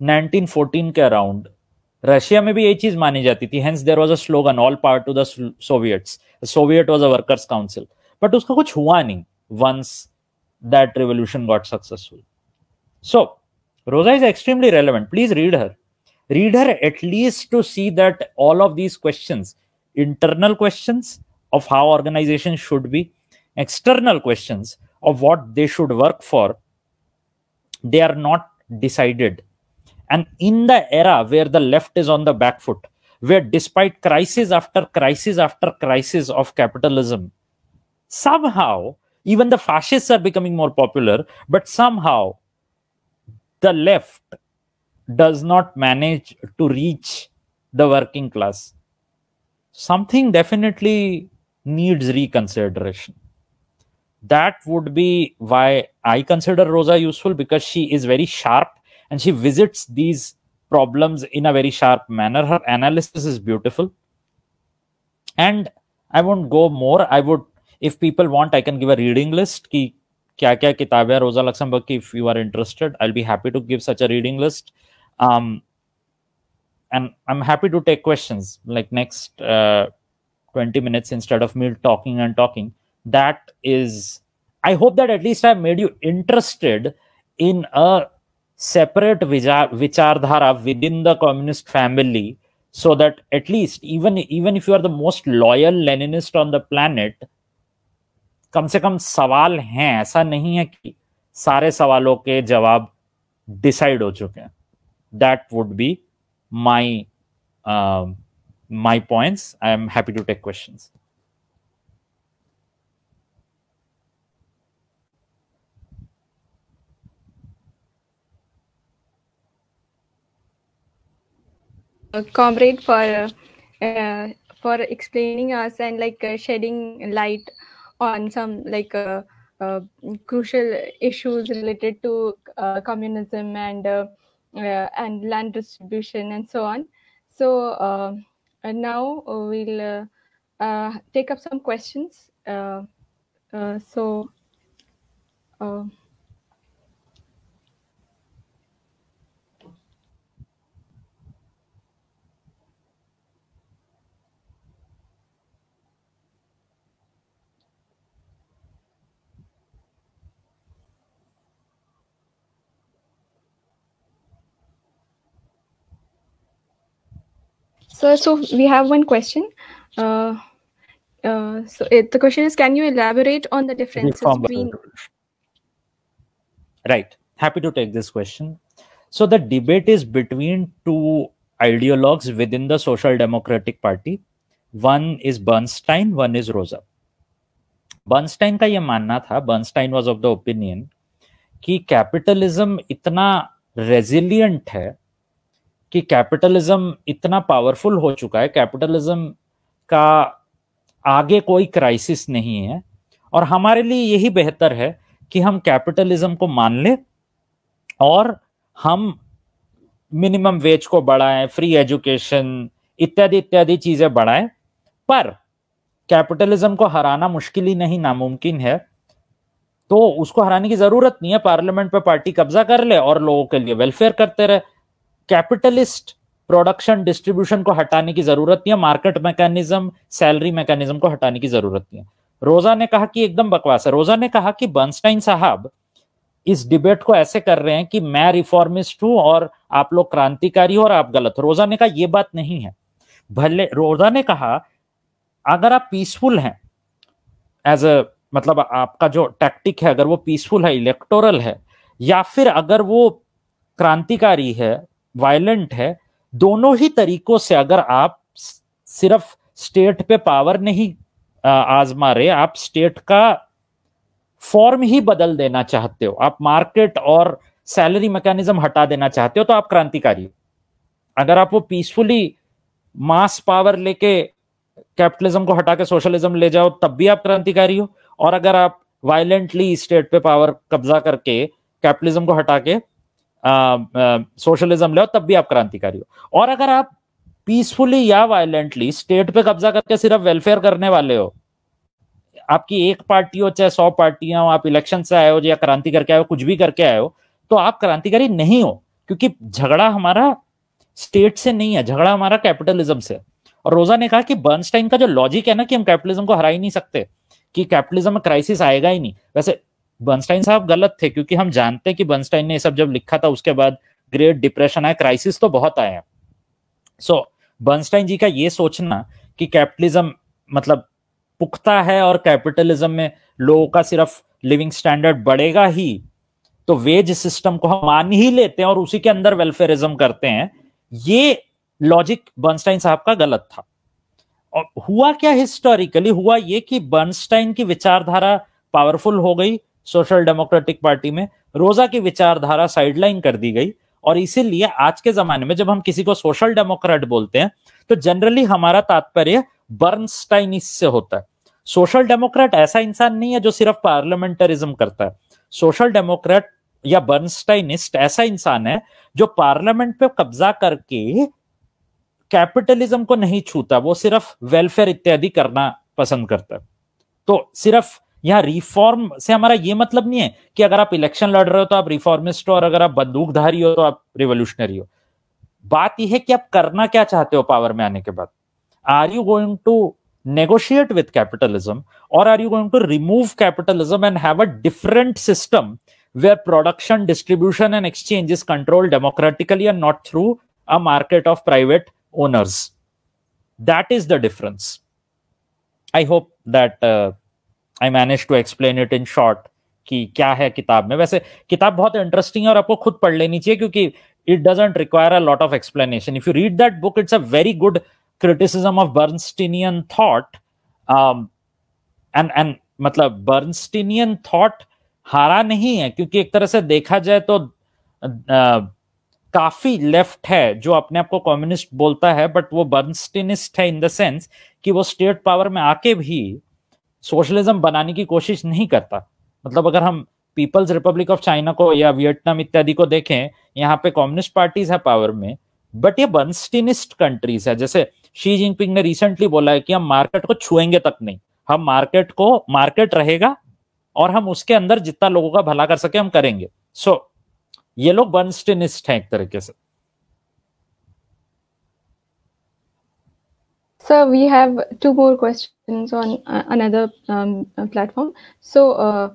Speaker 2: 1914 के अराउंड रशिया में भी यही चीज मानी जाती थी hence there was a slogan all part to the Soviets Soviet was a workers council but उसका कुछ हुआ नहीं once that revolution got successful so Rosa is extremely relevant please read her read her at least to see that all of these questions internal questions of how organizations should be external questions of what they should work for they are not decided. And in the era where the left is on the back foot where despite crisis after crisis after crisis of capitalism somehow even the fascists are becoming more popular but somehow the left does not manage to reach the working class. Something definitely needs reconsideration that would be why I consider Rosa useful because she is very sharp and she visits these problems in a very sharp manner. Her analysis is beautiful. and i won't go more. I would if people want i can give a reading list. Ki kya kya kitab hai rosa luxemburg ki if you are interested i'll be happy to give such a reading list. Um and i'm happy to take questions. Like next uh, 20 minutes instead of me talking and talking that is i hope that at least i've made you interested in a separate vichardhara within the communist family so that at least even even if you are the most loyal leninist on the planet कम से कम सवाल हैं ऐसा नहीं है कि सारे सवालों के जवाब डिसाइड हो चुके हैं that would be my my points I am happy to take questions
Speaker 1: comrade for uh, uh, for explaining us and like uh, shedding light on some like uh, uh, crucial issues related to uh, communism and and land distribution and so on. So now we'll take up some questions. so. So, so we have one question. Uh, uh, so it, the question is, can you elaborate on the differences between?
Speaker 2: Right. Happy to take this question. So the debate is between two ideologues within the Social Democratic Party. One is Bernstein, one is Rosa. बर्नस्टाइन का ये मानना था Bernstein was of the opinion कि capitalism इतना resilient है कि capitalism इतना powerful हो चुका है कैपिटलिज्म का आगे कोई क्राइसिस नहीं है, और हमारे लिए यही बेहतर है कि हम कैपिटलिज्म को मान ले और हम मिनिमम वेज को बढ़ाएँ फ्री एजुकेशन इत्यादि इत्यादि चीज़ें बढ़ाएँ। पर कैपिटलिज्म को हराना मुश्किल ही नहीं, नामुमकिन है। तो उसको हराने की ज़रूरत नहीं है पार्लियामेंट पे पार्टी कब्जा कर ले और लोगों के लिए वेलफेयर करते रहे। कैपिटलिस्ट प्रोडक्शन डिस्ट्रीब्यूशन को हटाने की ज़रूरत नहीं है मार्केट मैकेनिज्म सैलरी मैकेनिज्म को हटाने की ज़रूरत नहीं है। रोजा ने कहा कि एकदम बकवास है। रोजा ने कहा कि बर्नस्टाइन साहब इस डिबेट को ऐसे कर रहे हैं कि मैं रिफॉर्मिस्ट हूँ और आप लोग क्रांतिकारी हो और आप गलत हो। रोजा ने कहा यह बात नहीं है। भले रोजा ने कहा, अगर आप पीसफुल हैं एज अ मतलब आपका जो टैक्टिक है, अगर वो पीसफुल है इलेक्टोरल है, या फिर अगर वो क्रांतिकारी है वायलेंट है, दोनों ही तरीकों से अगर आप सिर्फ़ स्टेट पे पावर नहीं आजमा रहे, आप स्टेट का फॉर्म ही बदल देना चाहते हो। आप मार्केट और सैलरी मैकेनिज्म हटा देना चाहते हो तो आप क्रांतिकारी अगर आप वो पीसफुली मास पावर लेके कैपिटलिज्म को हटा के सोशलिज्म ले जाओ, तब भी आप क्रांतिकारी हो। और अगर आप वायलेंटली स्टेट पे पावर कब्जा करके कैपिटलिज्म को हटा के सोशलिज्म ले तब भी आप क्रांतिकारी हो। और अगर आप पीसफुली या वायलेंटली स्टेट पे कब्जा करके सिर्फ़ वेलफेयर करने वाले हो, आपकी एक पार्टी हो, चाहे सौ पार्टियाँ हो, आप इलेक्शन से आए हो, या क्रांति करके आए हो, कुछ भी करके आए हो तो आप क्रांतिकारी नहीं हो, क्योंकि झगड़ा हमारा स्टेट से नहीं है, झगड़ा हमारा कैपिटलिज्म से और रोजा ने कहा कि बर्नस्टाइन का जो लॉजिक है ना, कि हम कैपिटलिज्म को हरा ही नहीं सकते, कि कैपिटलिज्म में क्राइसिस आएगा ही नहीं। वैसे बर्नस्टाइन साहब गलत थे क्योंकि हम जानते हैं कि बर्नस्टाइन ने सब जब लिखा था उसके बाद ग्रेट डिप्रेशन आया क्राइसिस तो बहुत आया। सो so, बर्नस्टाइन जी का ये सोचना कि कैपिटलिज्म मतलब पुख्ता है और कैपिटलिज्म में लोगों का सिर्फ़ लिविंग स्टैंडर्ड बढ़ेगा ही तो वेज सिस्टम को हम मान ही लेते हैं और उसी के अंदर वेलफेयरिज्म करते हैं। ये लॉजिक बर्नस्टाइन साहब का गलत था। और हुआ क्या हिस्टोरिकली हुआ ये कि बर्नस्टाइन की विचारधारा पावरफुल हो गई सोशल डेमोक्रेटिक पार्टी में रोजा की विचारधारा साइडलाइन कर दी गई। और इसीलिए आज के जमाने में जब हम किसी को सोशल डेमोक्रेट बोलते हैं तो जनरली हमारा तात्पर्य बर्नस्टाइन से होता है। सोशल डेमोक्रेट ऐसा इंसान नहीं है जो सिर्फ़ पार्लियामेंटरिज्म करता है। सोशल डेमोक्रेट या बर्नस्टाइनिस्ट ऐसा इंसान है जो पार्लियामेंट पे कब्जा करके कैपिटलिज्म को नहीं छूता, वो सिर्फ़ वेलफेयर इत्यादि करना पसंद करता है। तो सिर्फ़ यहाँ रिफॉर्म से हमारा ये मतलब नहीं है कि अगर आप इलेक्शन लड़ रहे हो तो आप रिफॉर्मिस्ट हो और अगर आप बंदूकधारी हो तो आप रिवोल्यूशनरी हो। बात यह है कि आप करना क्या चाहते हो पावर में आने के बाद। Are you going to negotiate with capitalism और are you going to remove capitalism and have a different system where production distribution and exchange is control democratically and not through a market of private owners that is the difference I hope that I manage to explain it in short कि क्या है किताब में। वैसे किताब बहुत interesting है और आपको खुद पढ़ लेनी चाहिए क्योंकि it doesn't require a lot of explanation if you read that book it's a very good criticism of Bernsteinian thought and and मतलब बर्नस्टीनियन थॉट हारा नहीं है क्योंकि एक तरह से देखा जाए तो uh, काफ़ी लेफ़्ट है जो अपने आप को कम्युनिस्ट बोलता है बट वो बर्नस्टिनिस्ट है इन द सेंस कि वो स्टेट पावर में आके भी सोशलिज्म बनाने की कोशिश नहीं करता। मतलब अगर हम पीपल्स रिपब्लिक ऑफ़ चाइना को या वियतनाम इत्यादि को देखें यहाँ पे कम्युनिस्ट पार्टीज़ है पावर में बट ये बर्नस्टीनिस्ट कंट्रीज़ है। जैसे शी जिनपिंग ने रिसेंटली बोला है कि हम मार्केट को छुएँगे तक नहीं। हम मार्केट को मार्केट रहेगा और हम उसके अंदर जितना लोगों का भला कर सके हम करेंगे। सो so, ये लोग बर्नस्टीनिस्ट हैं एक तरीके से।
Speaker 1: So we have two more questions on uh, another um, uh, platform. So uh,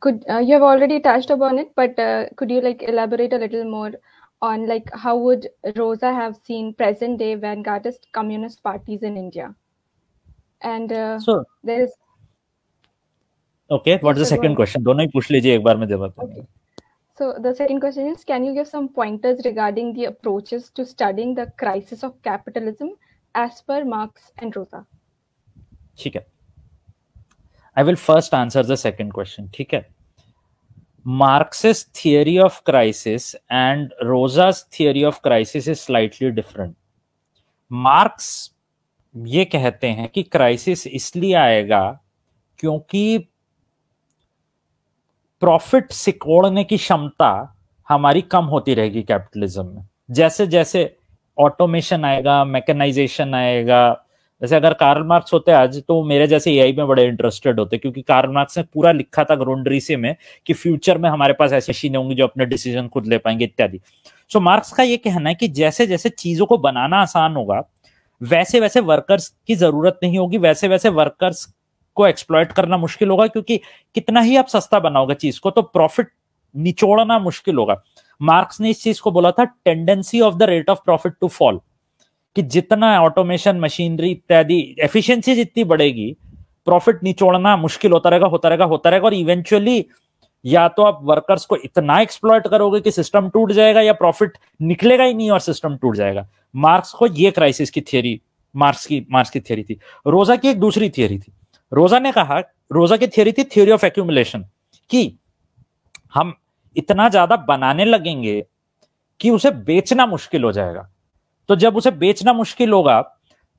Speaker 1: could uh, you have already touched upon it, but uh, could you like elaborate a little more on like how would Rosa have seen present day vanguardist communist parties in India? And uh, so there is.
Speaker 2: Okay, what is the second question? दोनों ही पूछ लीजिए एक बार में जवाब
Speaker 1: okay. So the second question is, can you give some pointers regarding the approaches to studying the crisis of capitalism as per Marx and Rosa?
Speaker 2: ठीक है I will first answer the second question. ठीक है Marx's theory of crisis and Rosa's theory of crisis is slightly different. Marx ये कहते हैं कि crisis इसलिए आएगा क्योंकि प्रॉफिट सिकोड़ने की क्षमता हमारी कम होती रहेगी कैपिटलिज्म में जैसे जैसे ऑटोमेशन आएगा मैकेनाइजेशन आएगा। जैसे अगर कार्ल मार्क्स होते आज तो मेरे जैसे एआई में बड़े इंटरेस्टेड होते, क्योंकि कार्ल मार्क्स ने पूरा लिखा था ग्रोनड्रीसी में कि फ्यूचर में हमारे पास ऐसी मशीनें होंगी जो अपने डिसीज़न खुद ले पाएँगे, इत्यादि। सो मार्क्स का ये कहना है कि जैसे जैसे चीज़ों को बनाना आसान होगा, वैसे वैसे वर्कर्स की ज़रूरत नहीं होगी, वैसे वैसे वर्कर्स को एक्सप्लॉयट करना मुश्किल होगा, क्योंकि कितना ही आप सस्ता बनाओगे चीज़ को तो प्रॉफिट निचोड़ना मुश्किल होगा। मार्क्स ने इस चीज़ को बोला था tendency of the rate of profit to fall कि जितना ऑटोमेशन मशीनरी इत्यादि एफिशिएंसी जितनी बढ़ेगी प्रॉफिट निचोड़ना मुश्किल होता रहेगा होता रहेगा होता रहेगा, और इवेंचुअली या तो आप वर्कर्स को इतना एक्सप्लॉयट करोगे कि सिस्टम टूट जाएगा या प्रॉफिट निकलेगा ही नहीं और सिस्टम टूट जाएगा। मार्क्स को ये क्राइसिस की थियोरी मार्क्स की मार्क्स की थियोरी थी। रोजा की एक दूसरी थियोरी थी। रोजा ने कहा, रोजा की थियोरी थी थियोरी ऑफ़ एक्यूमुलेशन कि हम इतना ज़्यादा बनाने लगेंगे कि उसे बेचना मुश्किल हो जाएगा। तो जब उसे बेचना मुश्किल होगा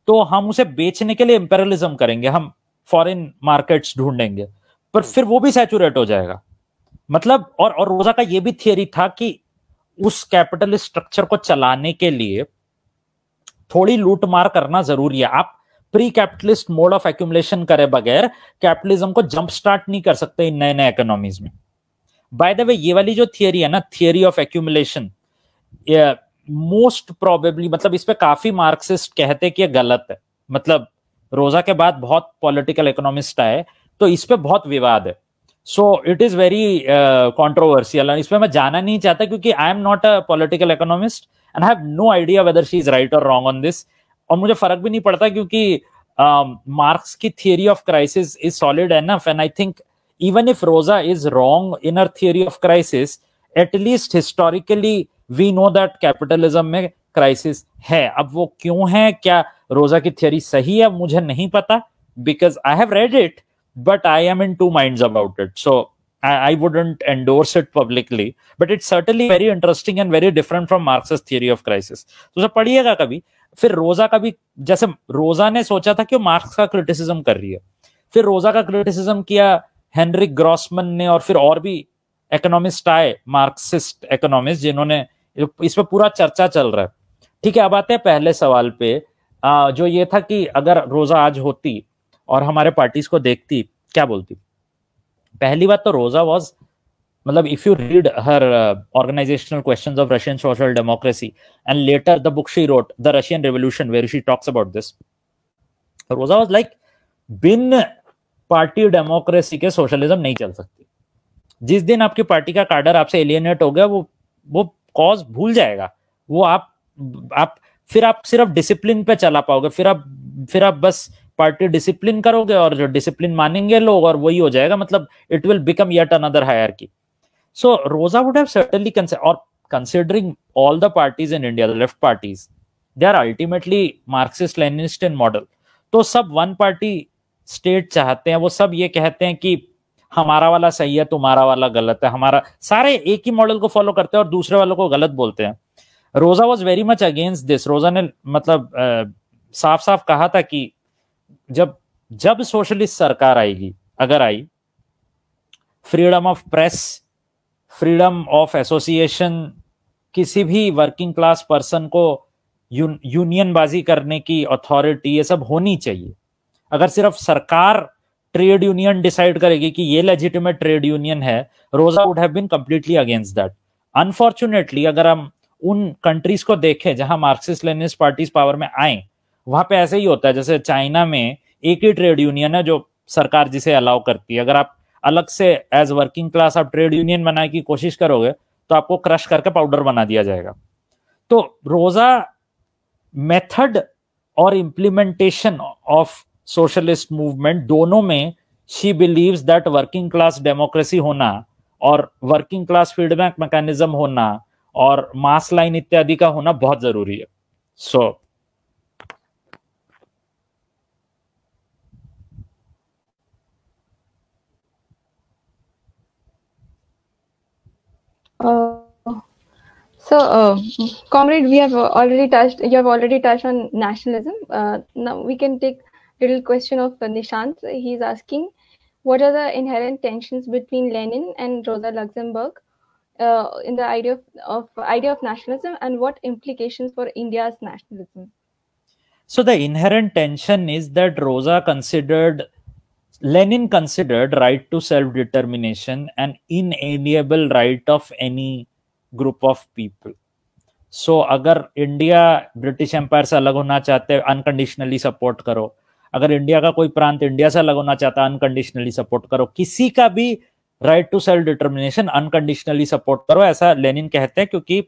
Speaker 2: तो हम उसे बेचने के लिए इंपेरलिज्म करेंगे, हम फॉरेन मार्केट्स ढूंढेंगे, पर फिर वो भी सैचुरेट हो जाएगा। मतलब और और रोजा का ये भी थियरी था कि उस कैपिटलिस्ट स्ट्रक्चर को चलाने के लिए थोड़ी लूट मार करना ज़रूरी है। आप pre capitalist mode of accumulation करे बगैर कैपिटलिज्म को जंप स्टार्ट नहीं कर सकते इन नए नए इकोनॉमीज में। बाय द वे ये वाली जो थियरी है ना theory of accumulation most probably मतलब इस पे काफ़ी मार्क्सिस्ट कहते कि ये गलत है। मतलब रोजा के बाद बहुत पॉलिटिकल इकोनॉमिस्ट आए तो इस पे बहुत विवाद है। So it is very controversial इस पे मैं जाना नहीं चाहता क्योंकि I am not a political economist and have no idea whether she is right और रॉन्ग ऑन दिस और मुझे फ़र्क भी नहीं पड़ता क्योंकि मार्क्स um, की theory of crisis is solid enough and I think even if Rosa is wrong in her theory of crisis, at least historically we know that capitalism में crisis है अब वो क्यों है क्या रोजा की थियोरी सही है मुझे नहीं पता because I have read it but I am in two mind about it so I, I, wouldn't endorse it publicly, but it's certainly very interesting and very different from Marx's theory of crisis. तो उसे पढ़िएगा कभी फिर रोजा का भी जैसे रोजा ने सोचा था कि वो मार्क्स का क्रिटिसिज्म कर रही है फिर रोजा का क्रिटिसिज्म किया हेनरिक ग्रॉसमन ने और फिर और भी इकोनॉमिस्ट आए मार्क्सिस्ट इकोनॉमिस्ट जिन्होंने इस पर पूरा चर्चा चल रहा है। ठीक है अब आते हैं पहले सवाल पे। आ, जो ये था कि अगर रोजा आज होती और हमारे पार्टीज़ को देखती क्या बोलती? पहली बात तो रोजा वॉज़ मतलब if you read her organisational question of Russian social democracy and later the book she wrote the Russian revolution where she talks about this Rosa was like bin party democracy के socialism नहीं चल सकती। जिस दिन आपकी party का कार्डर आपसे एलियनेट हो गया वो वो कॉज भूल जाएगा। वो आप आप फिर आप सिर्फ़ डिसिप्लिन पे चला पाओगे। फिर आप फिर आप बस पार्टी डिसिप्लिन करोगे और जो डिसिप्लिन मानेंगे लोग और वही हो जाएगा। मतलब it will become yet another higher की so Rosa would have certainly considered, or considering all the parties in India, the left parties, they are ultimately Marxist Leninist in तो सब वन पार्टी स्टेट चाहते हैं वो सब ये कहते हैं कि हमारा वाला सही है तुम्हारा वाला गलत है हमारा सारे एक ही मॉडल को फॉलो करते हैं और दूसरे वालों को गलत बोलते हैं। Rosa was very much against this Rosa ने मतलब आ, साफ़ साफ़ कहा था कि जब जब सोशलिस्ट सरकार आएगी अगर आई freedom of press freedom of association किसी भी वर्किंग क्लास पर्सन को यूनियनबाजी करने की अथॉरिटी ये सब होनी चाहिए। अगर सिर्फ़ सरकार ट्रेड यूनियन डिसाइड करेगी कि ये लेजिटिमेट ट्रेड यूनियन है Rosa would have been completely against that unfortunately अगर हम उन कंट्रीज़ को देखें जहाँ मार्क्सिस्ट लेनिस्ट पार्टीज़ पावर में आए, वहाँ पे ऐसे ही होता है, जैसे चाइना में एक ही ट्रेड यूनियन है जो सरकार जिसे अलाउ करती है। अगर आप अलग से एज वर्किंग क्लास आप ट्रेड यूनियन बनाने की कोशिश करोगे तो आपको क्रश करके पाउडर बना दिया जाएगा। तो रोजा मेथड और इम्प्लीमेंटेशन ऑफ़ सोशलिस्ट मूवमेंट दोनों में she believes that working class democracy होना और वर्किंग क्लास फीडबैक मैकेनिज्म होना और मास लाइन इत्यादि का होना बहुत ज़रूरी है सो so,
Speaker 1: Uh, so, uh, comrade, we have already touched. You have already touched on nationalism. Uh, now we can take little question of Nishant. He's asking, what are the inherent tensions between Lenin and Rosa Luxemburg uh, in the idea of, of idea of nationalism, and what implications for India's nationalism?
Speaker 2: So the inherent tension is that Rosa considered Lenin considered right to self determination an inalienable right of any group of people. So so, अगर India British empire से अलग होना चाहते हैं unconditionally support करो अगर India का कोई प्रांत इंडिया से अलग होना चाहता है अनकंडीशनली सपोर्ट करो। किसी का भी right to self determination unconditionally support करो, ऐसा लेनिन कहते हैं, क्योंकि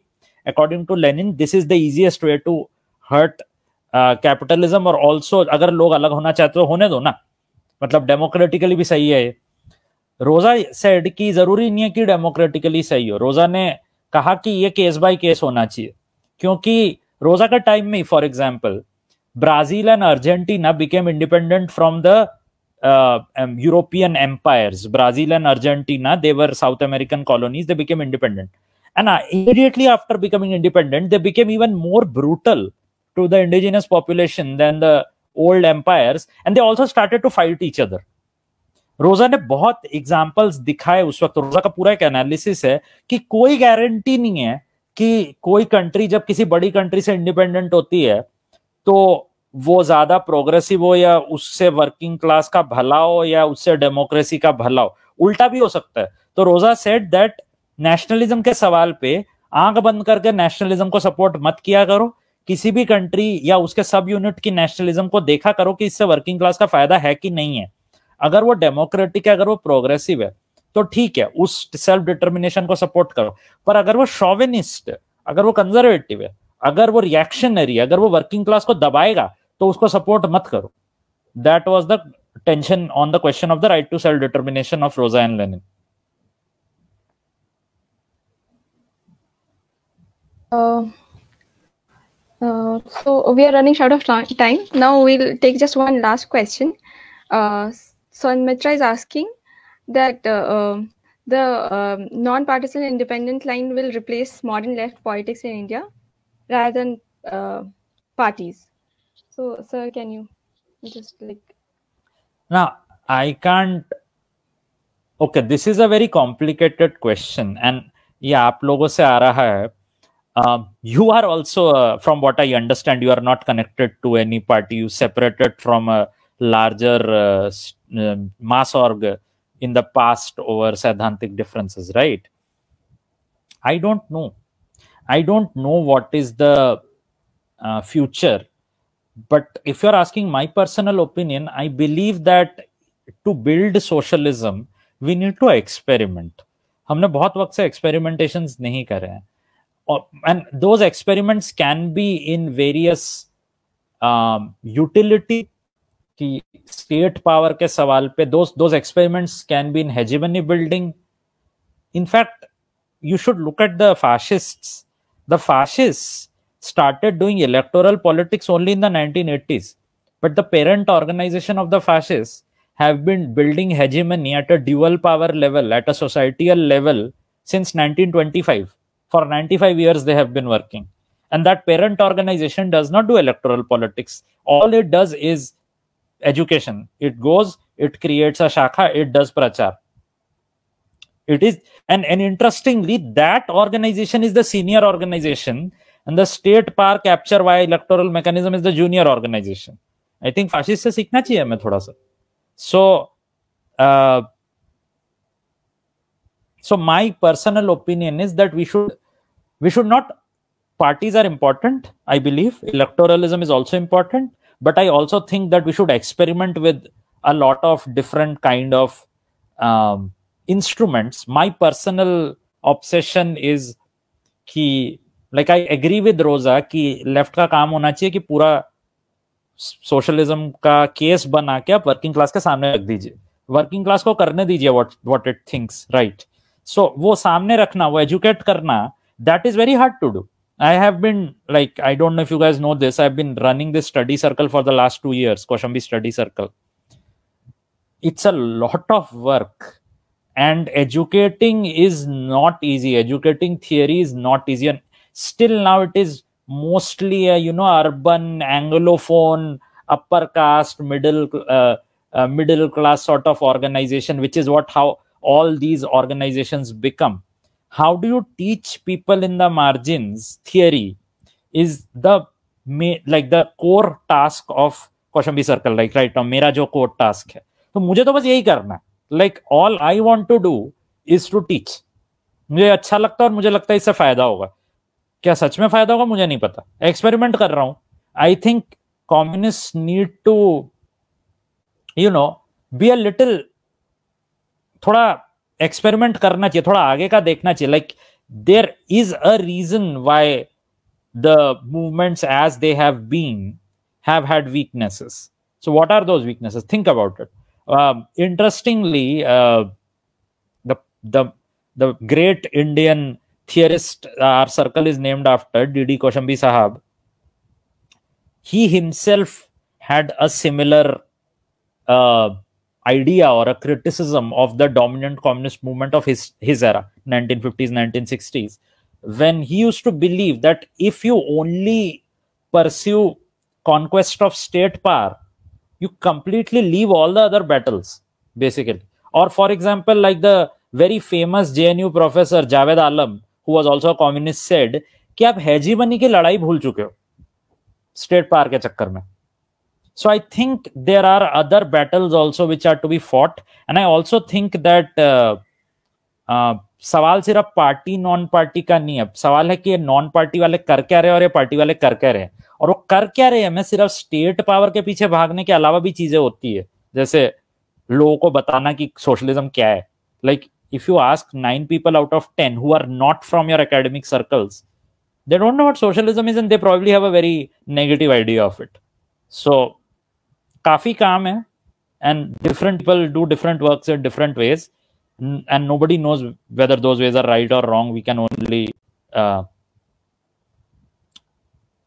Speaker 2: according to Lenin this is the easiest way to hurt capitalism और ऑल्सो अगर लोग अलग होना चाहते हो, होने दो ना। मतलब डेमोक्रेटिकली भी सही है रोजा सेड की ज़रूरी नहीं है कि डेमोक्रेटिकली सही हो। रोजा ने कहा कि ये केस बाय केस होना चाहिए, क्योंकि रोजा का टाइम में for example Brazil and Argentina became independent from the European empires Brazil and Argentina they were South American colonies they became independent and immediately after becoming independent they became even more brutal to the indigenous population than the old empires, and they also started to fight each other. रोजा ने बहुत examples दिखाए उस वक्त। रोजा का पूरा एक एनालिसिस है कि कोई गारंटी नहीं है कि कोई कंट्री जब किसी बड़ी कंट्री से इंडिपेंडेंट होती है तो वो ज़्यादा प्रोग्रेसिव हो या उससे वर्किंग क्लास का भला हो या उससे डेमोक्रेसी का भला हो? उल्टा भी हो सकता है। तो रोजा सेट दैट नेशनलिज्म के सवाल पे आँख बंद करके नेशनलिज्म को सपोर्ट मत किया करो। किसी भी कंट्री या उसके सब यूनिट की नेशनलिज्म को देखा करो कि इससे वर्किंग क्लास का फ़ायदा है कि नहीं है। अगर वो डेमोक्रेटिक है, अगर वो प्रोग्रेसिव है तो ठीक है, उस सेल्फ डिटर्मिनेशन को सपोर्ट करो। पर अगर वो शॉविनिस्ट अगर वो कंजर्वेटिव है अगर वो रिएक्शनरी अगर वो वर्किंग क्लास को दबाएगा तो उसको सपोर्ट मत करो that was the tension on the question of the right to self determination of Rosa and Lenin
Speaker 1: Uh, uh, so we are running short of time. Now we'll take just one last question. Uh, so Mitra is asking that uh, um, the um, non-partisan independent line will replace modern left politics in India rather than uh, parties. So, sir, can you just like?
Speaker 2: Now, I can't. Okay, this is a very complicated question, and yeah, आप लोगों से आ रहा है um, you are also, uh, from what I understand, you are not connected to any party. You separated from a larger uh, um, mass org in the past over Siddhantic differences, right? I don't know. I don't know what is the uh, future. But if you're asking my personal opinion, I believe that to build socialism, we need to experiment. हमने बहुत वक्त से experimentations नहीं करे हैं and those experiments can be in various um, utility कि state power के सवाल पे those those experiments can be in hegemony building in fact you should look at the fascists the fascists started doing electoral politics only in the 1980s but the parent organization of the fascists have been building hegemony at a dual power level at a societal level since 1925 for 95 years they have been working. And that parent organization does not do electoral politics. All it does is education. It goes it creates a shakha it does prachar it is and, and interestingly that organization is the senior organization and the state power capture via electoral mechanism is the junior organization. I think fascist se seekhna chahiye hame thoda sa so uh, so my personal opinion is that we should we should not parties are important i believe. Electoralism is also important but i also think that we should experiment with a lot of different kind of um, instruments my personal obsession is कि like I agree with Rosa कि left का काम होना चाहिए कि पूरा socialism का case बना के आप वर्किंग क्लास के सामने रख दीजिए वर्किंग क्लास को करने दीजिए what what it thinks right so वो सामने रखना वो एजुकेट करना that is very hard to do i have been like i don't know if you guys know this i've been running this study circle for the last two years koshambi study circle it's a lot of work and educating is not easy educating theory is not easy and still now it is mostly a you know urban anglophone upper caste middle uh, uh, middle class sort of organization which is what how all these organizations become how do you teach people in the margins theory is the like the core task of Kaushambi circle like right मेरा जो core task है तो मुझे तो बस यही करना है like all I want to do is to teach मुझे अच्छा लगता है और मुझे लगता है इससे फ़ायदा होगा। क्या सच में फ़ायदा होगा? मुझे नहीं पता। एक्सपेरिमेंट कर रहा हूँ। I think communist need to you know be a little थोड़ा एक्सपेरिमेंट करना चाहिए, थोड़ा आगे का देखना चाहिए। Like there is a reason why the movements as they have been have had weaknesses. So, what are those weaknesses? Think about it. Um, interestingly uh, the the the great indian theorist uh, our circle is named after dd koshambi sahab. He himself had a similar uh, idea or a criticism of the dominant communist movement of his his era 1950s 1960s when he used to believe that if you only pursue conquest of state power you completely leave all the other battles basically or for example like the very famous jnu professor javed alam who was also a communist said कि आप हैजीबनी की लड़ाई भूल चुके हो state पार के चक्कर में so i think there are other battles also which are to be fought and i also think that uh, सवाल सिर्फ़ पार्टी नॉन पार्टी का नहीं है। सवाल है कि ये नॉन पार्टी वाले कर क्या रहे और ये पार्टी वाले कर क्या रहे और वो कर क्या रहे हमें सिर्फ़ स्टेट पावर के पीछे भागने के अलावा भी चीज़ें होती है। जैसे लोगों को बताना कि सोशलिज्म क्या है। Like if you ask nine people out of ten who are not from your academic circles they don't know what socialism is and they probably have very negative idea of it so काफ़ी काम है and different people do different work in different ways and nobody knows whether those ways are right or wrong we can only uh...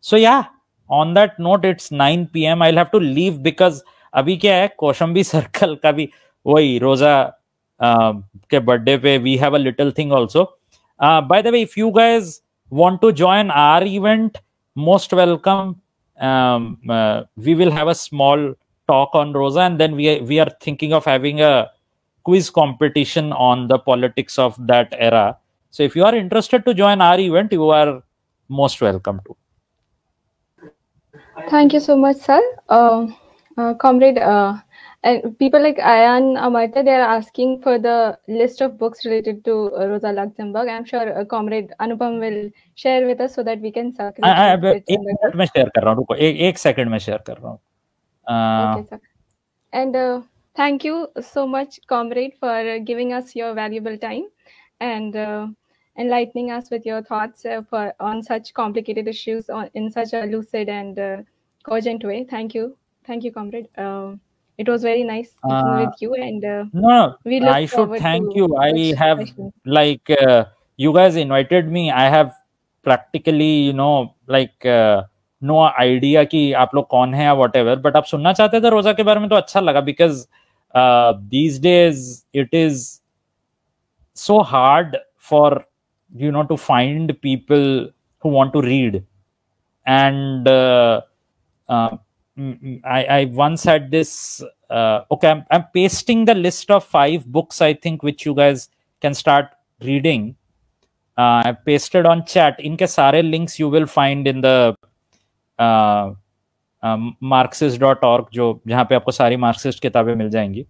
Speaker 2: so yeah on that note it's 9 pm i'll have to leave because अभी क्या है Kaushambi circle का भी वही रोजा uh, के birthday पे we have a little thing also by the way if you guys want to join our event most welcome um, uh, we will have a small talk on Rosa, and then we we are thinking of having a quiz competition on the politics of that era. So if you are interested to join our event, you are most welcome to.
Speaker 1: Thank you so much, sir. Uh, uh, comrade, uh, and people like Ayan Amartya, they are asking for the list of books related to uh, Rosa Luxemburg. I'm sure uh, Comrade Anupam will share with us so that we can circulate.
Speaker 2: I, I, एक minute में share कर रहा हूँ रुको एक एक second में share कर रहा हूँ
Speaker 1: Okay, sir. And uh, thank you so much, Comrade, for giving us your valuable time and uh, enlightening us with your thoughts uh, for on such complicated issues on, in such a lucid and uh, cogent way. Thank you, thank you, Comrade. Um, it was very nice speaking
Speaker 2: Uh,
Speaker 1: with you, and uh,
Speaker 2: no
Speaker 1: we look
Speaker 2: i should
Speaker 1: forward
Speaker 2: thank
Speaker 1: to
Speaker 2: you i
Speaker 1: such
Speaker 2: have
Speaker 1: sessions.
Speaker 2: like uh, you guys invited me i have practically you know like uh, no idea कि आप लोग कौन है या what ever but आप सुनना चाहते थे रोजा के बारे में तो अच्छा लगा because uh, these days it is so hard for you know to find people who want to read. And uh, uh, mm, mm, I, I once had this uh, okay I'm, I'm pasting the list of five books i think which you guys can start reading. Uh, i pasted on chat. In case sare links you will find in the uh, Marxist dot org जो जहाँ पे आपको सारी Marxist किताबें मिल जाएँगी।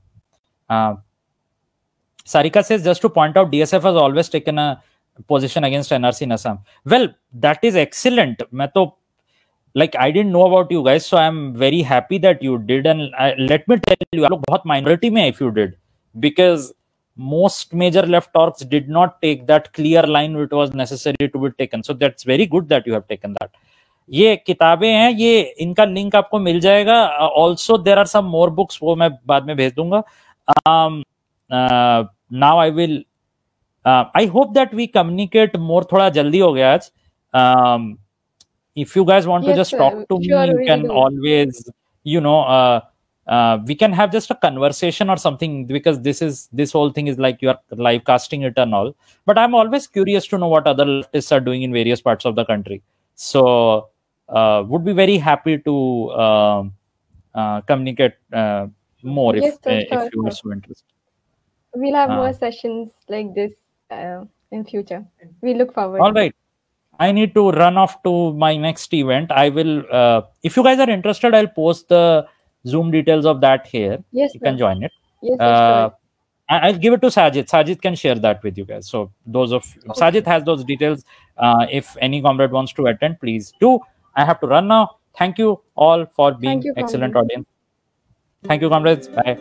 Speaker 2: सारिका से just to point out DSF has always taken position against NRC नसाम well that is excellent मैं तो like I don't know about you guys so I am very happy that you did and let me tell you लोग बहुत minority में if you did because most major left orgs did not take that clear line which was necessary to be taken so that's very good that you have taken that ये किताबें हैं ये इनका link आपको मिल जाएगा also there are some more books वो मैं बाद में भेज दूँगा um, uh, I will. Uh, I hope that we communicate more. थोड़ा जल्दी हो गया आज. Um,
Speaker 1: Yes,
Speaker 2: just
Speaker 1: sir.
Speaker 2: talk to
Speaker 1: Sure,
Speaker 2: me, you
Speaker 1: we'll
Speaker 2: can
Speaker 1: do.
Speaker 2: always, you know, uh, uh, we can have just a conversation or something because this is this whole thing is like you are live casting it and all. But I'm always curious to know what other leftists are doing in various parts of the country. So uh, would be very happy to um uh, communicate uh, more
Speaker 1: Yes,
Speaker 2: if uh, if you are so interested.
Speaker 1: We'll have
Speaker 2: Uh,
Speaker 1: more sessions like this uh, in future. We look forward.
Speaker 2: All right. I need to run off to my next event. I will, uh, if you guys are interested, I'll post the Zoom details of that here.
Speaker 1: Yes,
Speaker 2: You can join it.
Speaker 1: Yes,
Speaker 2: Uh. I'll give it to Sajid. Sajid can share that with you guys. So those of Sajid has those details. Uh, if any comrade wants to attend, please do. I have to run now. Thank you all for being
Speaker 1: you,
Speaker 2: excellent audience. Thank you, comrades. Bye.